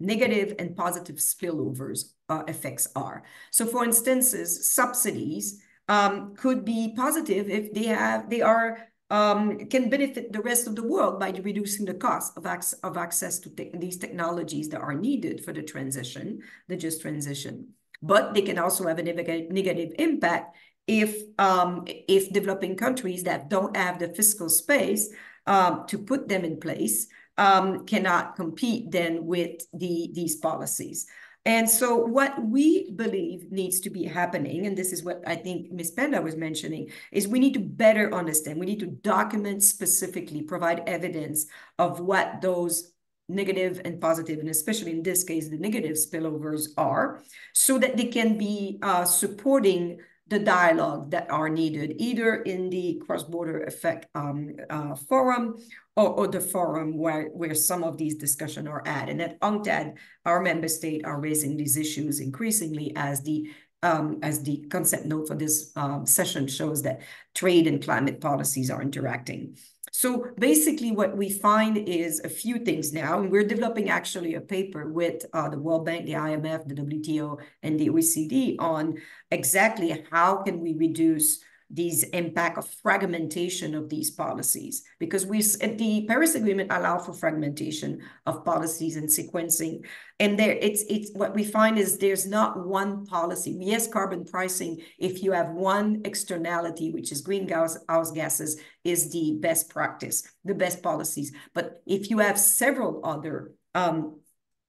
negative and positive spillovers uh, effects are. So for instances, subsidies um, could be positive if they have they are um, can benefit the rest of the world by reducing the cost of, ac of access to te these technologies that are needed for the transition, the just transition. But they can also have a neg negative impact if um, if developing countries that don't have the fiscal space um, to put them in place um, cannot compete then with the these policies. And so what we believe needs to be happening, and this is what I think Ms. Penda was mentioning, is we need to better understand, we need to document specifically, provide evidence of what those negative and positive, and especially in this case, the negative spillovers are, so that they can be uh, supporting the dialogue that are needed, either in the cross-border effect um, uh, forum or, or, the forum where, where some of these discussions are at. And at UNCTAD, our member state are raising these issues increasingly as the um, as the concept note for this um, session shows that trade and climate policies are interacting. So basically what we find is a few things now, and we're developing actually a paper with uh, the World Bank, the IMF, the WTO, and the OECD on exactly how can we reduce these impact of fragmentation of these policies because we the Paris Agreement allow for fragmentation of policies and sequencing. And there it's it's what we find is there's not one policy. Yes carbon pricing if you have one externality which is greenhouse gases is the best practice the best policies. But if you have several other um,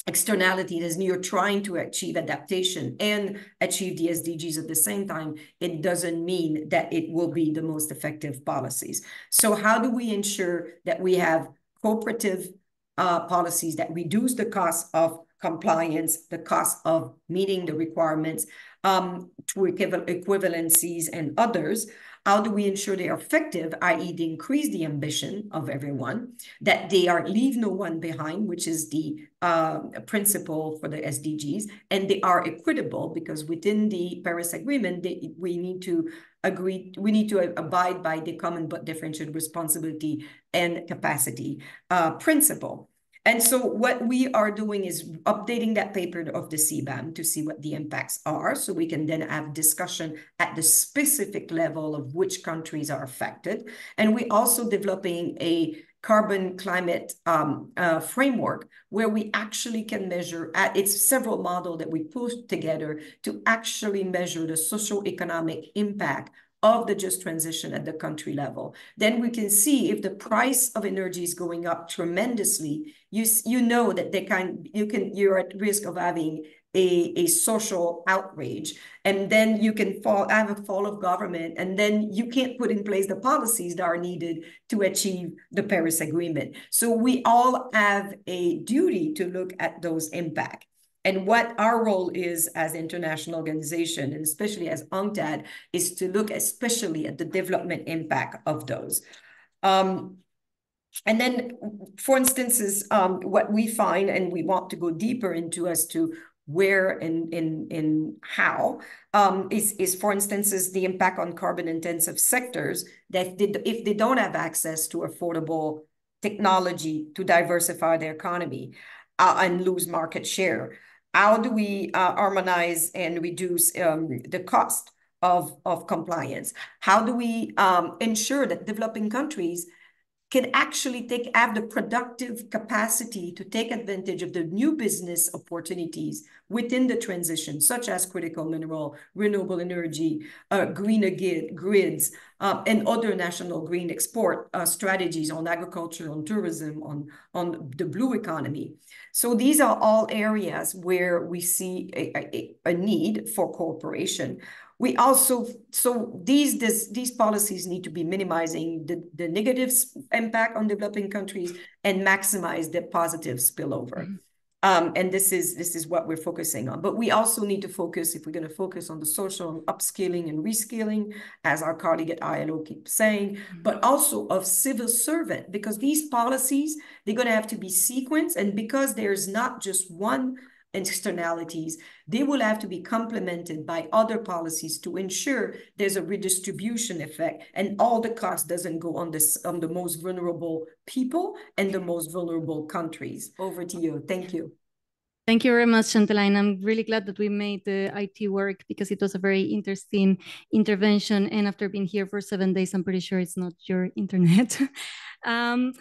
externality as you're trying to achieve adaptation and achieve the SDGs at the same time, it doesn't mean that it will be the most effective policies. So how do we ensure that we have cooperative uh, policies that reduce the cost of compliance, the cost of meeting the requirements um, to equivalencies and others, how do we ensure they are effective, i.e. they increase the ambition of everyone, that they are leave no one behind, which is the uh, principle for the SDGs, and they are equitable because within the Paris Agreement, they, we need to agree, we need to abide by the common but differentiated responsibility and capacity uh, principle. And so what we are doing is updating that paper of the CBAM to see what the impacts are, so we can then have discussion at the specific level of which countries are affected. And we are also developing a carbon climate um, uh, framework where we actually can measure, at, it's several models that we put together to actually measure the social economic impact of the just transition at the country level. Then we can see if the price of energy is going up tremendously, you, you know that they can, you can, you're at risk of having a, a social outrage. And then you can fall, have a fall of government, and then you can't put in place the policies that are needed to achieve the Paris Agreement. So we all have a duty to look at those impacts and what our role is as international organization, and especially as UNCTAD, is to look especially at the development impact of those. Um, and then, for instance, is um, what we find, and we want to go deeper into as to where and in in how um, is is for instance is the impact on carbon intensive sectors that they, if they don't have access to affordable technology to diversify their economy uh, and lose market share how do we uh, harmonize and reduce um, the cost of, of compliance? How do we um, ensure that developing countries can actually take have the productive capacity to take advantage of the new business opportunities within the transition, such as critical mineral, renewable energy, uh, greener grids, uh, and other national green export uh, strategies on agriculture, on tourism, on, on the blue economy. So these are all areas where we see a, a, a need for cooperation. We also, so these, this, these policies need to be minimizing the, the negative impact on developing countries and maximize the positive spillover. Mm -hmm. Um, and this is this is what we're focusing on. But we also need to focus, if we're going to focus on the social upskilling and reskilling, as our colleague at ILO keeps saying, mm -hmm. but also of civil servant, because these policies, they're going to have to be sequenced. And because there's not just one externalities, they will have to be complemented by other policies to ensure there's a redistribution effect and all the cost doesn't go on this on the most vulnerable people and the most vulnerable countries. Over to you. Thank you. Thank you very much, Chantal Line. I'm really glad that we made the IT work because it was a very interesting intervention. And after being here for seven days, I'm pretty sure it's not your internet. um,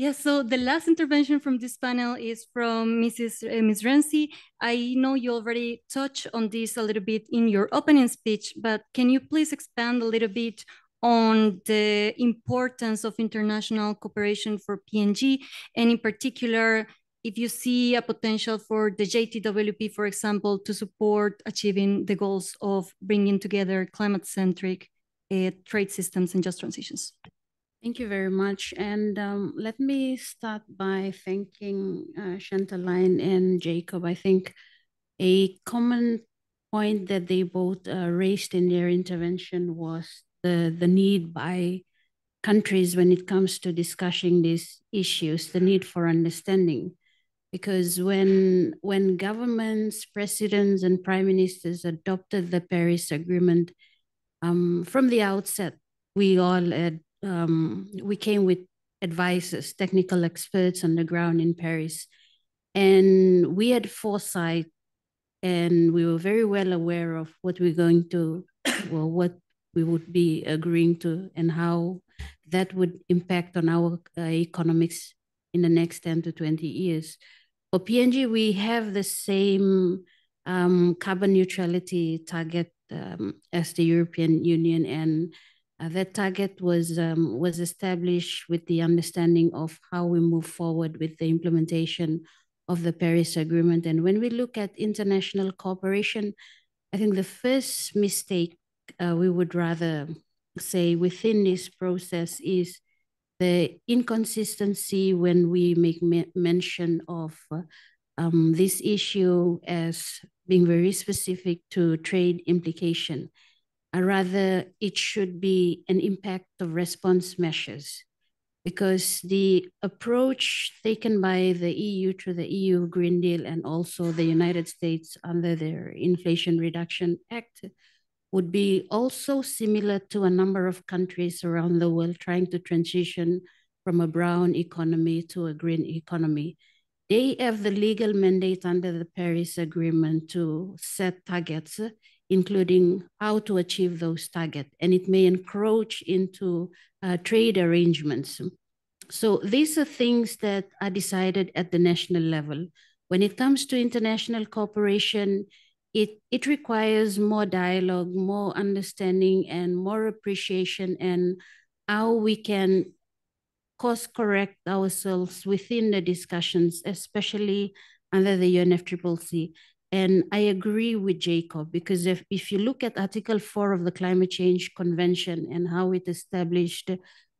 Yes, so the last intervention from this panel is from Mrs. Uh, Ms. Renzi. I know you already touched on this a little bit in your opening speech, but can you please expand a little bit on the importance of international cooperation for PNG, and in particular, if you see a potential for the JTWP, for example, to support achieving the goals of bringing together climate-centric uh, trade systems and just transitions. Thank you very much. And um, let me start by thanking uh, Chantal Line and Jacob. I think a common point that they both uh, raised in their intervention was the, the need by countries when it comes to discussing these issues, the need for understanding. Because when, when governments, presidents, and prime ministers adopted the Paris Agreement, um, from the outset, we all had um, we came with advisors, technical experts on the ground in Paris. And we had foresight and we were very well aware of what we're going to, well, what we would be agreeing to and how that would impact on our uh, economics in the next 10 to 20 years. For PNG, we have the same um, carbon neutrality target um, as the European Union and uh, that target was, um, was established with the understanding of how we move forward with the implementation of the Paris Agreement. And when we look at international cooperation, I think the first mistake uh, we would rather say within this process is the inconsistency when we make me mention of uh, um, this issue as being very specific to trade implication. Rather, it should be an impact of response measures because the approach taken by the EU through the EU Green Deal and also the United States under their Inflation Reduction Act would be also similar to a number of countries around the world trying to transition from a brown economy to a green economy. They have the legal mandate under the Paris Agreement to set targets, including how to achieve those targets, and it may encroach into uh, trade arrangements. So these are things that are decided at the national level. When it comes to international cooperation, it, it requires more dialogue, more understanding, and more appreciation, and how we can course correct ourselves within the discussions, especially under the UNFCCC. And I agree with Jacob because if, if you look at Article 4 of the Climate Change Convention and how it established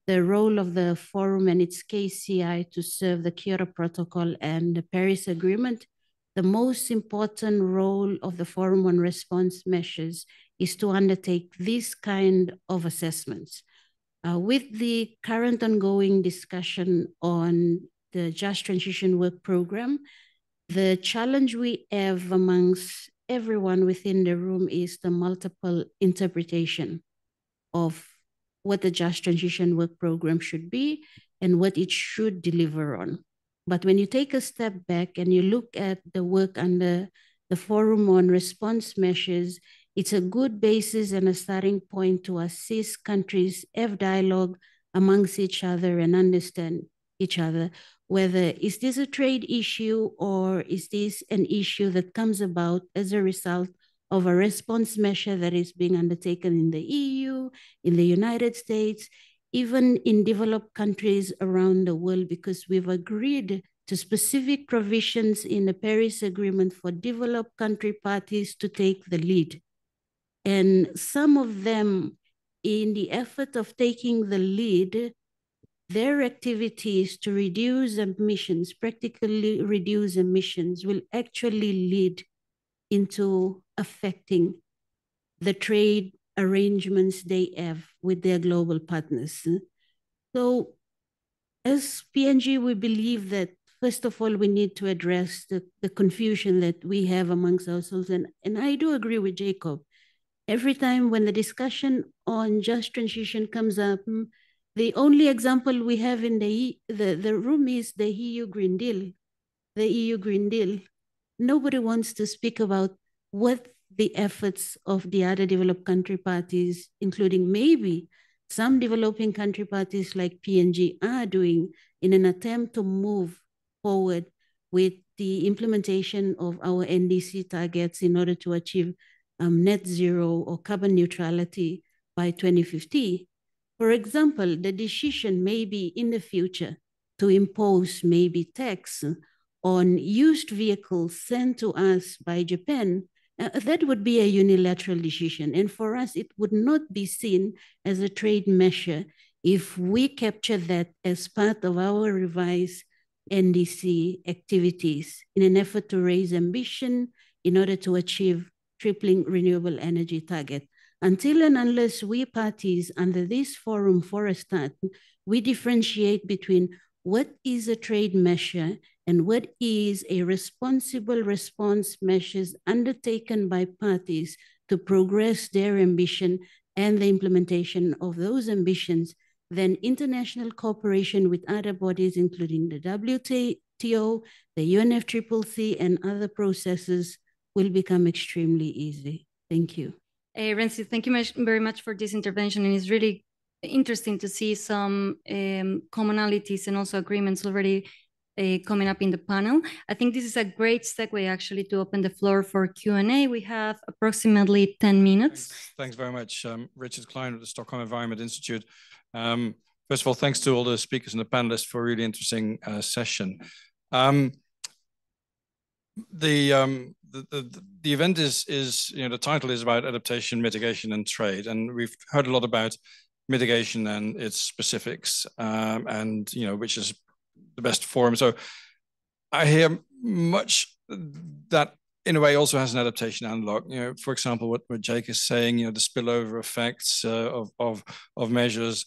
the role of the forum and its KCI to serve the Kyoto Protocol and the Paris Agreement, the most important role of the Forum on Response Measures is to undertake this kind of assessments. Uh, with the current ongoing discussion on the Just Transition Work Program, the challenge we have amongst everyone within the room is the multiple interpretation of what the Just Transition Work Program should be and what it should deliver on. But when you take a step back and you look at the work under the Forum on Response Measures, it's a good basis and a starting point to assist countries have dialogue amongst each other and understand each other. Whether is this a trade issue or is this an issue that comes about as a result of a response measure that is being undertaken in the EU, in the United States, even in developed countries around the world, because we've agreed to specific provisions in the Paris Agreement for developed country parties to take the lead. And some of them, in the effort of taking the lead, their activities to reduce emissions, practically reduce emissions, will actually lead into affecting the trade arrangements they have with their global partners. So as PNG, we believe that first of all, we need to address the, the confusion that we have amongst ourselves. And, and I do agree with Jacob. Every time when the discussion on just transition comes up, the only example we have in the, the, the room is the EU Green Deal. The EU Green Deal. Nobody wants to speak about what the efforts of the other developed country parties, including maybe some developing country parties like PNG are doing in an attempt to move forward with the implementation of our NDC targets in order to achieve um, net zero or carbon neutrality by 2050. For example, the decision may be in the future to impose maybe tax on used vehicles sent to us by Japan uh, that would be a unilateral decision. And for us, it would not be seen as a trade measure if we capture that as part of our revised NDC activities in an effort to raise ambition in order to achieve tripling renewable energy target. Until and unless we parties under this forum for a start, we differentiate between what is a trade measure and what is a responsible response measures undertaken by parties to progress their ambition and the implementation of those ambitions, then international cooperation with other bodies, including the WTO, the UNFCCC, and other processes will become extremely easy. Thank you. Hey, Renzi, thank you very much for this intervention. And it's really interesting to see some um, commonalities and also agreements already uh, coming up in the panel. I think this is a great segue actually to open the floor for Q&A. We have approximately 10 minutes. Thanks, thanks very much. Um, Richard Klein of the Stockholm Environment Institute. Um, first of all, thanks to all the speakers and the panelists for a really interesting uh, session. Um, the, um, the, the, event is, is, you know, the title is about adaptation, mitigation, and trade. And we've heard a lot about mitigation and its specifics, um, and, you know, which is the best form. So I hear much that in a way also has an adaptation analog. You know, for example, what, what Jake is saying, you know, the spillover effects uh, of, of, of measures.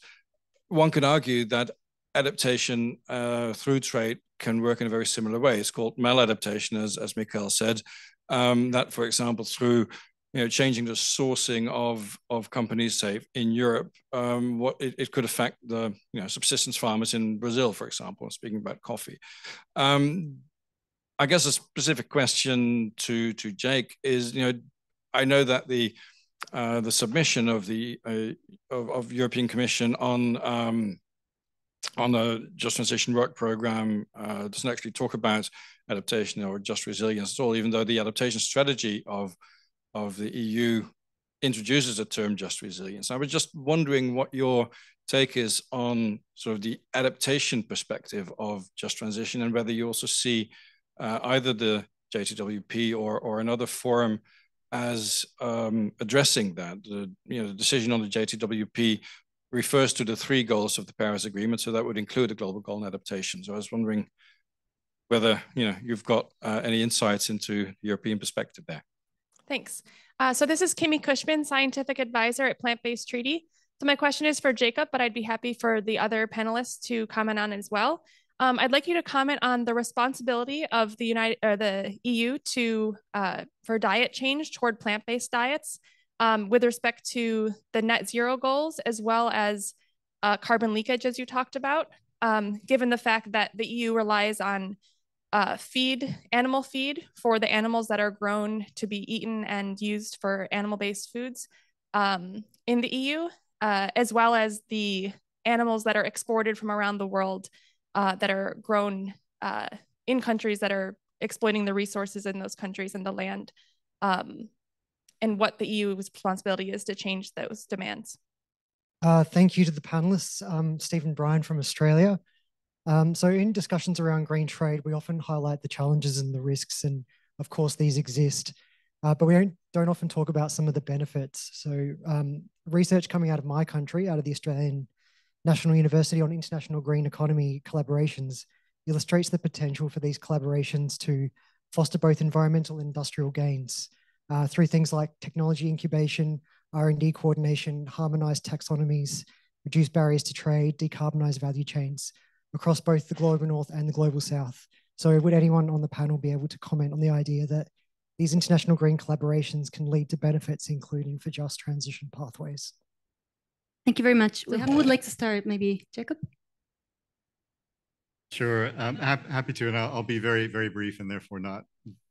One could argue that adaptation uh, through trade can work in a very similar way. It's called maladaptation, as, as Mikael said. Um, that, for example, through you know, changing the sourcing of, of companies, say in Europe, um, what it, it, could affect the you know, subsistence farmers in Brazil, for example, speaking about coffee. Um, I guess a specific question to to Jake is, you know, I know that the uh, the submission of the uh, of, of, European Commission on um, on the Just Transition Work Program uh, doesn't actually talk about adaptation or just resilience at all, even though the adaptation strategy of of the EU introduces the term just resilience. I was just wondering what your take is on sort of the adaptation perspective of just transition and whether you also see uh, either the JTWP or, or another forum as um, addressing that. The, you know, the decision on the JTWP refers to the three goals of the Paris Agreement, so that would include a global goal and adaptation. So I was wondering whether you know you've got uh, any insights into European perspective there. Thanks. Uh, so this is Kimmy Cushman, scientific advisor at Plant Based Treaty. So my question is for Jacob, but I'd be happy for the other panelists to comment on as well. Um, I'd like you to comment on the responsibility of the United or the EU to uh, for diet change toward plant-based diets um, with respect to the net zero goals as well as uh, carbon leakage, as you talked about. Um, given the fact that the EU relies on uh, feed, animal feed for the animals that are grown to be eaten and used for animal-based foods um, in the EU, uh, as well as the animals that are exported from around the world uh, that are grown uh, in countries that are exploiting the resources in those countries and the land, um, and what the EU's responsibility is to change those demands. Uh, thank you to the panelists, um, Stephen Bryan from Australia. Um, so in discussions around green trade, we often highlight the challenges and the risks, and of course these exist, uh, but we don't, don't often talk about some of the benefits. So um, research coming out of my country, out of the Australian National University on International Green Economy collaborations illustrates the potential for these collaborations to foster both environmental and industrial gains uh, through things like technology incubation, R&D coordination, harmonized taxonomies, reduce barriers to trade, decarbonize value chains across both the global north and the global south. So would anyone on the panel be able to comment on the idea that these international green collaborations can lead to benefits, including for just transition pathways? Thank you very much. Who would like to start? Maybe Jacob? Sure, I'm happy to, and I'll, I'll, be very, very brief and therefore not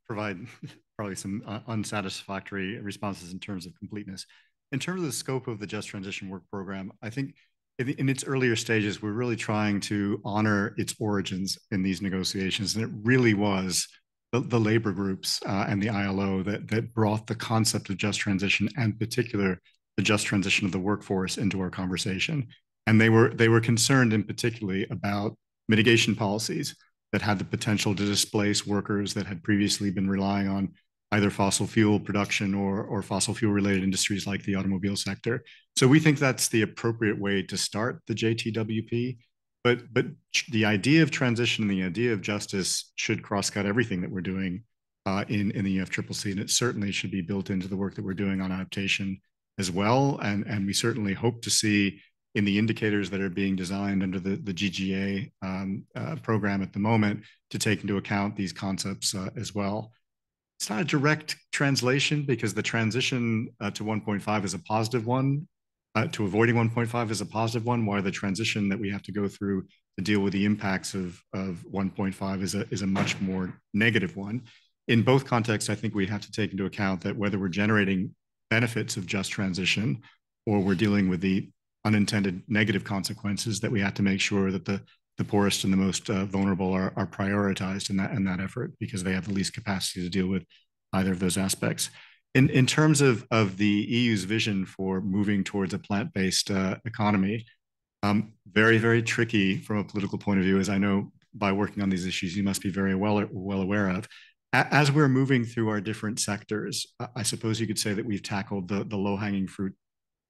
provide probably some uh, unsatisfactory responses in terms of completeness. In terms of the scope of the Just Transition Work Program, I think in, in its earlier stages, we're really trying to honor its origins in these negotiations, and it really was the, the labor groups uh, and the ILO that, that brought the concept of just transition and particular the just transition of the workforce into our conversation. And they were they were concerned in particularly about mitigation policies that had the potential to displace workers that had previously been relying on either fossil fuel production or, or fossil fuel related industries like the automobile sector. So we think that's the appropriate way to start the JTWP. But, but the idea of transition and the idea of justice should cross-cut everything that we're doing uh, in, in the UNFCCC, and it certainly should be built into the work that we're doing on adaptation as well. And, and we certainly hope to see in the indicators that are being designed under the, the GGA um, uh, program at the moment to take into account these concepts uh, as well. It's not a direct translation because the transition uh, to 1.5 is a positive one. Uh, to avoiding 1.5 is a positive one, while the transition that we have to go through to deal with the impacts of, of 1.5 is a, is a much more negative one. In both contexts, I think we have to take into account that whether we're generating benefits of just transition, or we're dealing with the unintended negative consequences that we have to make sure that the, the poorest and the most uh, vulnerable are, are prioritized in that, in that effort because they have the least capacity to deal with either of those aspects. In, in terms of, of the EU's vision for moving towards a plant-based uh, economy, um, very, very tricky from a political point of view, as I know by working on these issues, you must be very well, well aware of. as we're moving through our different sectors, I suppose you could say that we've tackled the, the low-hanging fruit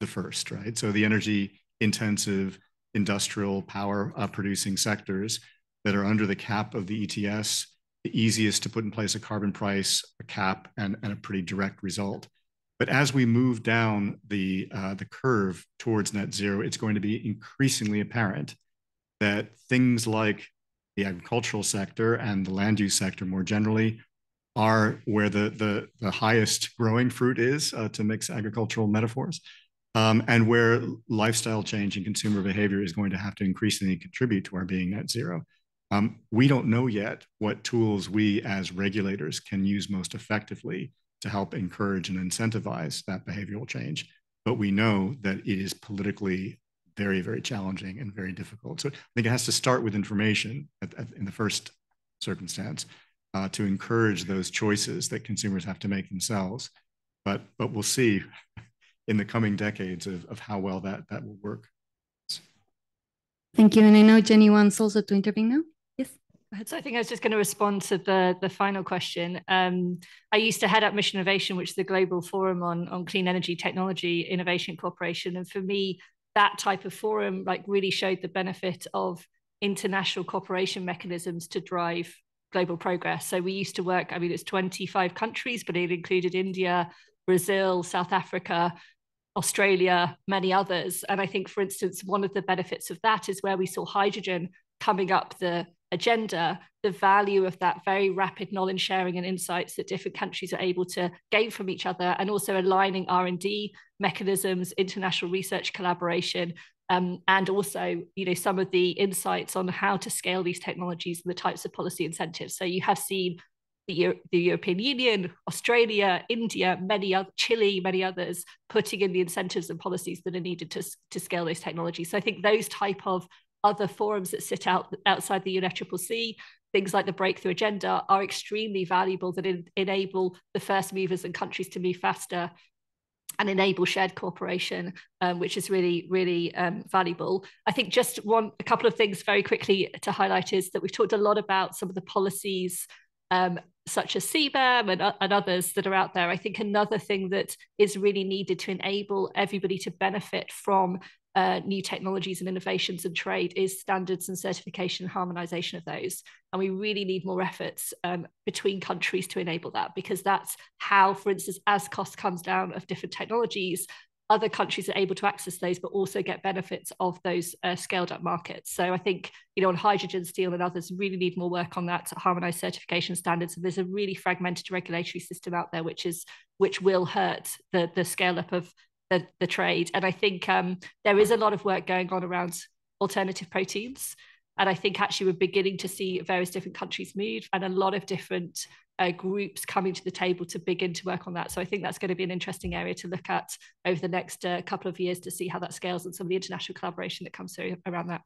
the first, right? So the energy-intensive industrial power uh, producing sectors that are under the cap of the ETS, the easiest to put in place a carbon price, a cap, and, and a pretty direct result. But as we move down the, uh, the curve towards net zero, it's going to be increasingly apparent that things like the agricultural sector and the land use sector more generally are where the, the, the highest growing fruit is, uh, to mix agricultural metaphors, um, and where lifestyle change and consumer behavior is going to have to increasingly contribute to our being net zero. Um, we don't know yet what tools we as regulators can use most effectively to help encourage and incentivize that behavioral change. But we know that it is politically very, very challenging and very difficult. So I think it has to start with information at, at, in the first circumstance uh, to encourage those choices that consumers have to make themselves. But, but we'll see in the coming decades of, of how well that, that will work. Thank you. And I know Jenny wants also to intervene now. Yes. So I think I was just going to respond to the, the final question. Um, I used to head up Mission Innovation, which is the global forum on, on clean energy technology innovation cooperation. And for me, that type of forum like really showed the benefit of international cooperation mechanisms to drive global progress. So we used to work, I mean, it's 25 countries, but it included India, Brazil, South Africa, Australia, many others. And I think, for instance, one of the benefits of that is where we saw hydrogen coming up the agenda, the value of that very rapid knowledge sharing and insights that different countries are able to gain from each other, and also aligning R&D mechanisms, international research collaboration, um, and also you know some of the insights on how to scale these technologies and the types of policy incentives. So you have seen the, the European Union, Australia, India, many other Chile, many others putting in the incentives and policies that are needed to, to scale those technologies. So I think those type of other forums that sit out outside the UNFCCC, things like the breakthrough agenda are extremely valuable that in, enable the first movers and countries to move faster and enable shared cooperation, um, which is really, really um, valuable. I think just one, a couple of things very quickly to highlight is that we've talked a lot about some of the policies um, such as CBAM and, uh, and others that are out there. I think another thing that is really needed to enable everybody to benefit from uh, new technologies and innovations and trade is standards and certification and harmonization of those. And we really need more efforts um, between countries to enable that because that's how, for instance, as cost comes down of different technologies, other countries are able to access those, but also get benefits of those uh, scaled up markets. So I think, you know, on hydrogen, steel and others really need more work on that to harmonize certification standards. And there's a really fragmented regulatory system out there, which is, which will hurt the, the scale up of the, the trade. And I think um, there is a lot of work going on around alternative proteins. And I think actually we're beginning to see various different countries move and a lot of different uh, groups coming to the table to begin to work on that. So I think that's going to be an interesting area to look at over the next uh, couple of years to see how that scales and some of the international collaboration that comes through around that.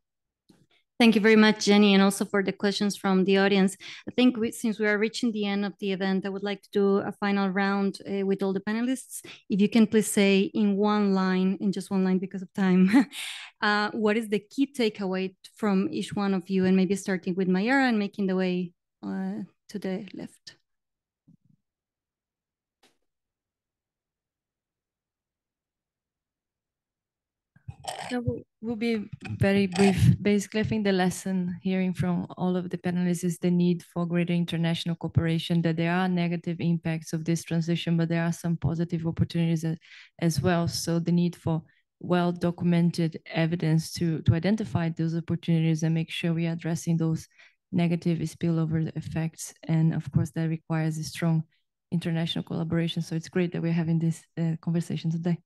Thank you very much, Jenny, and also for the questions from the audience. I think we, since we are reaching the end of the event, I would like to do a final round uh, with all the panelists. If you can please say in one line, in just one line because of time, uh, what is the key takeaway from each one of you, and maybe starting with Maiara and making the way uh, to the left. No, we'll be very brief. Basically, I think the lesson hearing from all of the panelists is the need for greater international cooperation, that there are negative impacts of this transition, but there are some positive opportunities as well. So the need for well-documented evidence to, to identify those opportunities and make sure we are addressing those negative spillover effects. And of course, that requires a strong international collaboration. So it's great that we're having this uh, conversation today.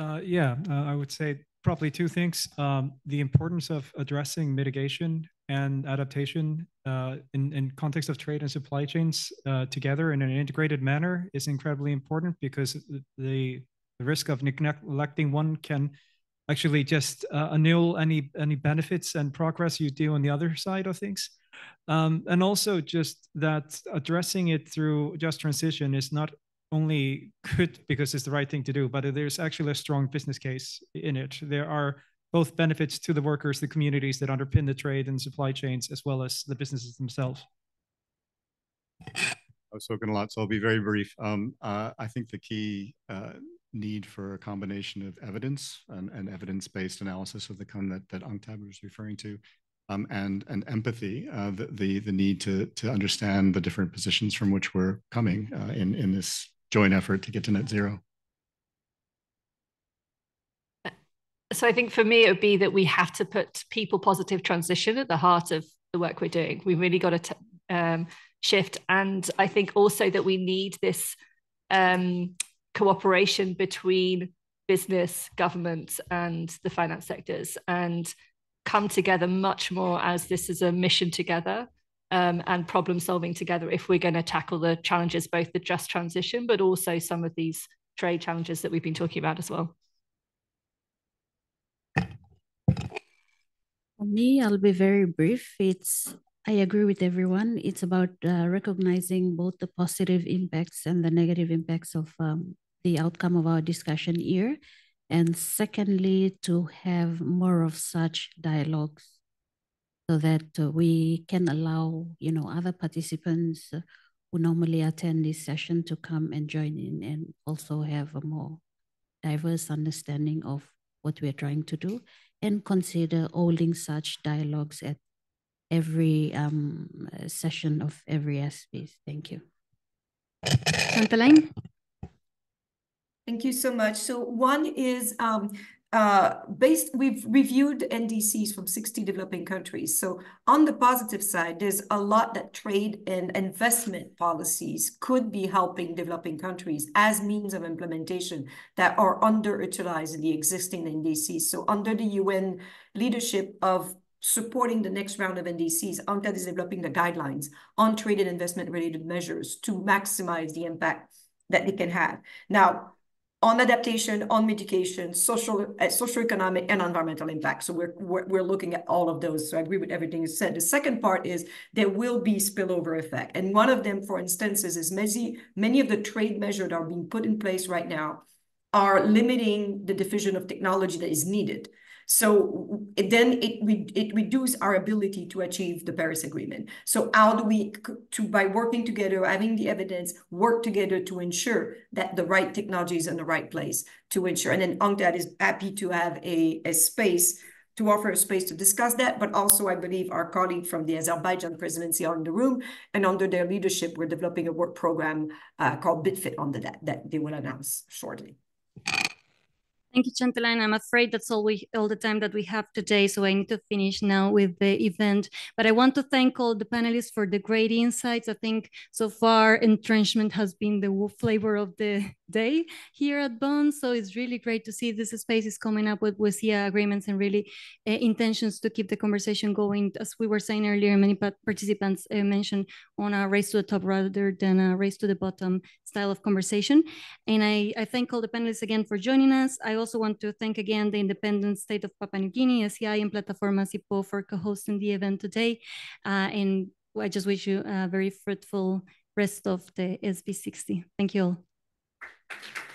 Uh, yeah, uh, I would say probably two things. Um, the importance of addressing mitigation and adaptation uh, in, in context of trade and supply chains uh, together in an integrated manner is incredibly important because the, the risk of neglecting one can actually just uh, annul any any benefits and progress you do on the other side of things. Um, and also just that addressing it through just transition is not only good because it's the right thing to do, but there's actually a strong business case in it. There are both benefits to the workers, the communities that underpin the trade and supply chains, as well as the businesses themselves. I've spoken a lot, so I'll be very brief. Um, uh, I think the key uh, need for a combination of evidence and, and evidence-based analysis of the kind that, that UNCTAD was referring to, um, and, and empathy, uh, the, the, the need to, to understand the different positions from which we're coming uh, in, in this joint effort to get to net zero. So I think for me, it would be that we have to put people positive transition at the heart of the work we're doing. We've really got to um, shift. And I think also that we need this um, cooperation between business, government, and the finance sectors and come together much more as this is a mission together um, and problem solving together if we're going to tackle the challenges, both the just transition, but also some of these trade challenges that we've been talking about as well. For me, I'll be very brief. It's I agree with everyone. It's about uh, recognizing both the positive impacts and the negative impacts of um, the outcome of our discussion here. And secondly, to have more of such dialogues so that uh, we can allow, you know, other participants uh, who normally attend this session to come and join in and also have a more diverse understanding of what we're trying to do and consider holding such dialogues at every um, session of every SBs. Thank you. Chantal Line? Thank you so much. So one is um, uh, based, we've reviewed NDCs from 60 developing countries. So on the positive side, there's a lot that trade and investment policies could be helping developing countries as means of implementation that are underutilized in the existing NDCs. So under the UN leadership of supporting the next round of NDCs, UNCTAD is developing the guidelines on trade and investment related measures to maximize the impact that they can have. Now, on adaptation, on mitigation, social, uh, socioeconomic, and environmental impact. So we're, we're, we're looking at all of those. So I agree with everything you said. The second part is there will be spillover effect. And one of them, for instance, is, many, many of the trade measures that are being put in place right now are limiting the diffusion of technology that is needed. So then it, it reduces our ability to achieve the Paris Agreement. So how do we, to by working together, having the evidence, work together to ensure that the right technology is in the right place to ensure. And then UNCTAD is happy to have a, a space to offer a space to discuss that, but also I believe our colleague from the Azerbaijan presidency are in the room, and under their leadership, we're developing a work program uh, called BitFit on the, that, that they will announce shortly. Thank you, Chantal Line. I'm afraid that's all we all the time that we have today, so I need to finish now with the event. But I want to thank all the panelists for the great insights. I think so far entrenchment has been the flavor of the day here at Bonn. So it's really great to see this space is coming up with WCA agreements and really uh, intentions to keep the conversation going. As we were saying earlier, many participants uh, mentioned on a race to the top rather than a race to the bottom style of conversation. And I, I thank all the panelists again for joining us. I also want to thank again the independent state of Papua New Guinea, SEI, and Plataforma Cipó for co-hosting the event today. Uh, and I just wish you a very fruitful rest of the SB60. Thank you all. Thank you.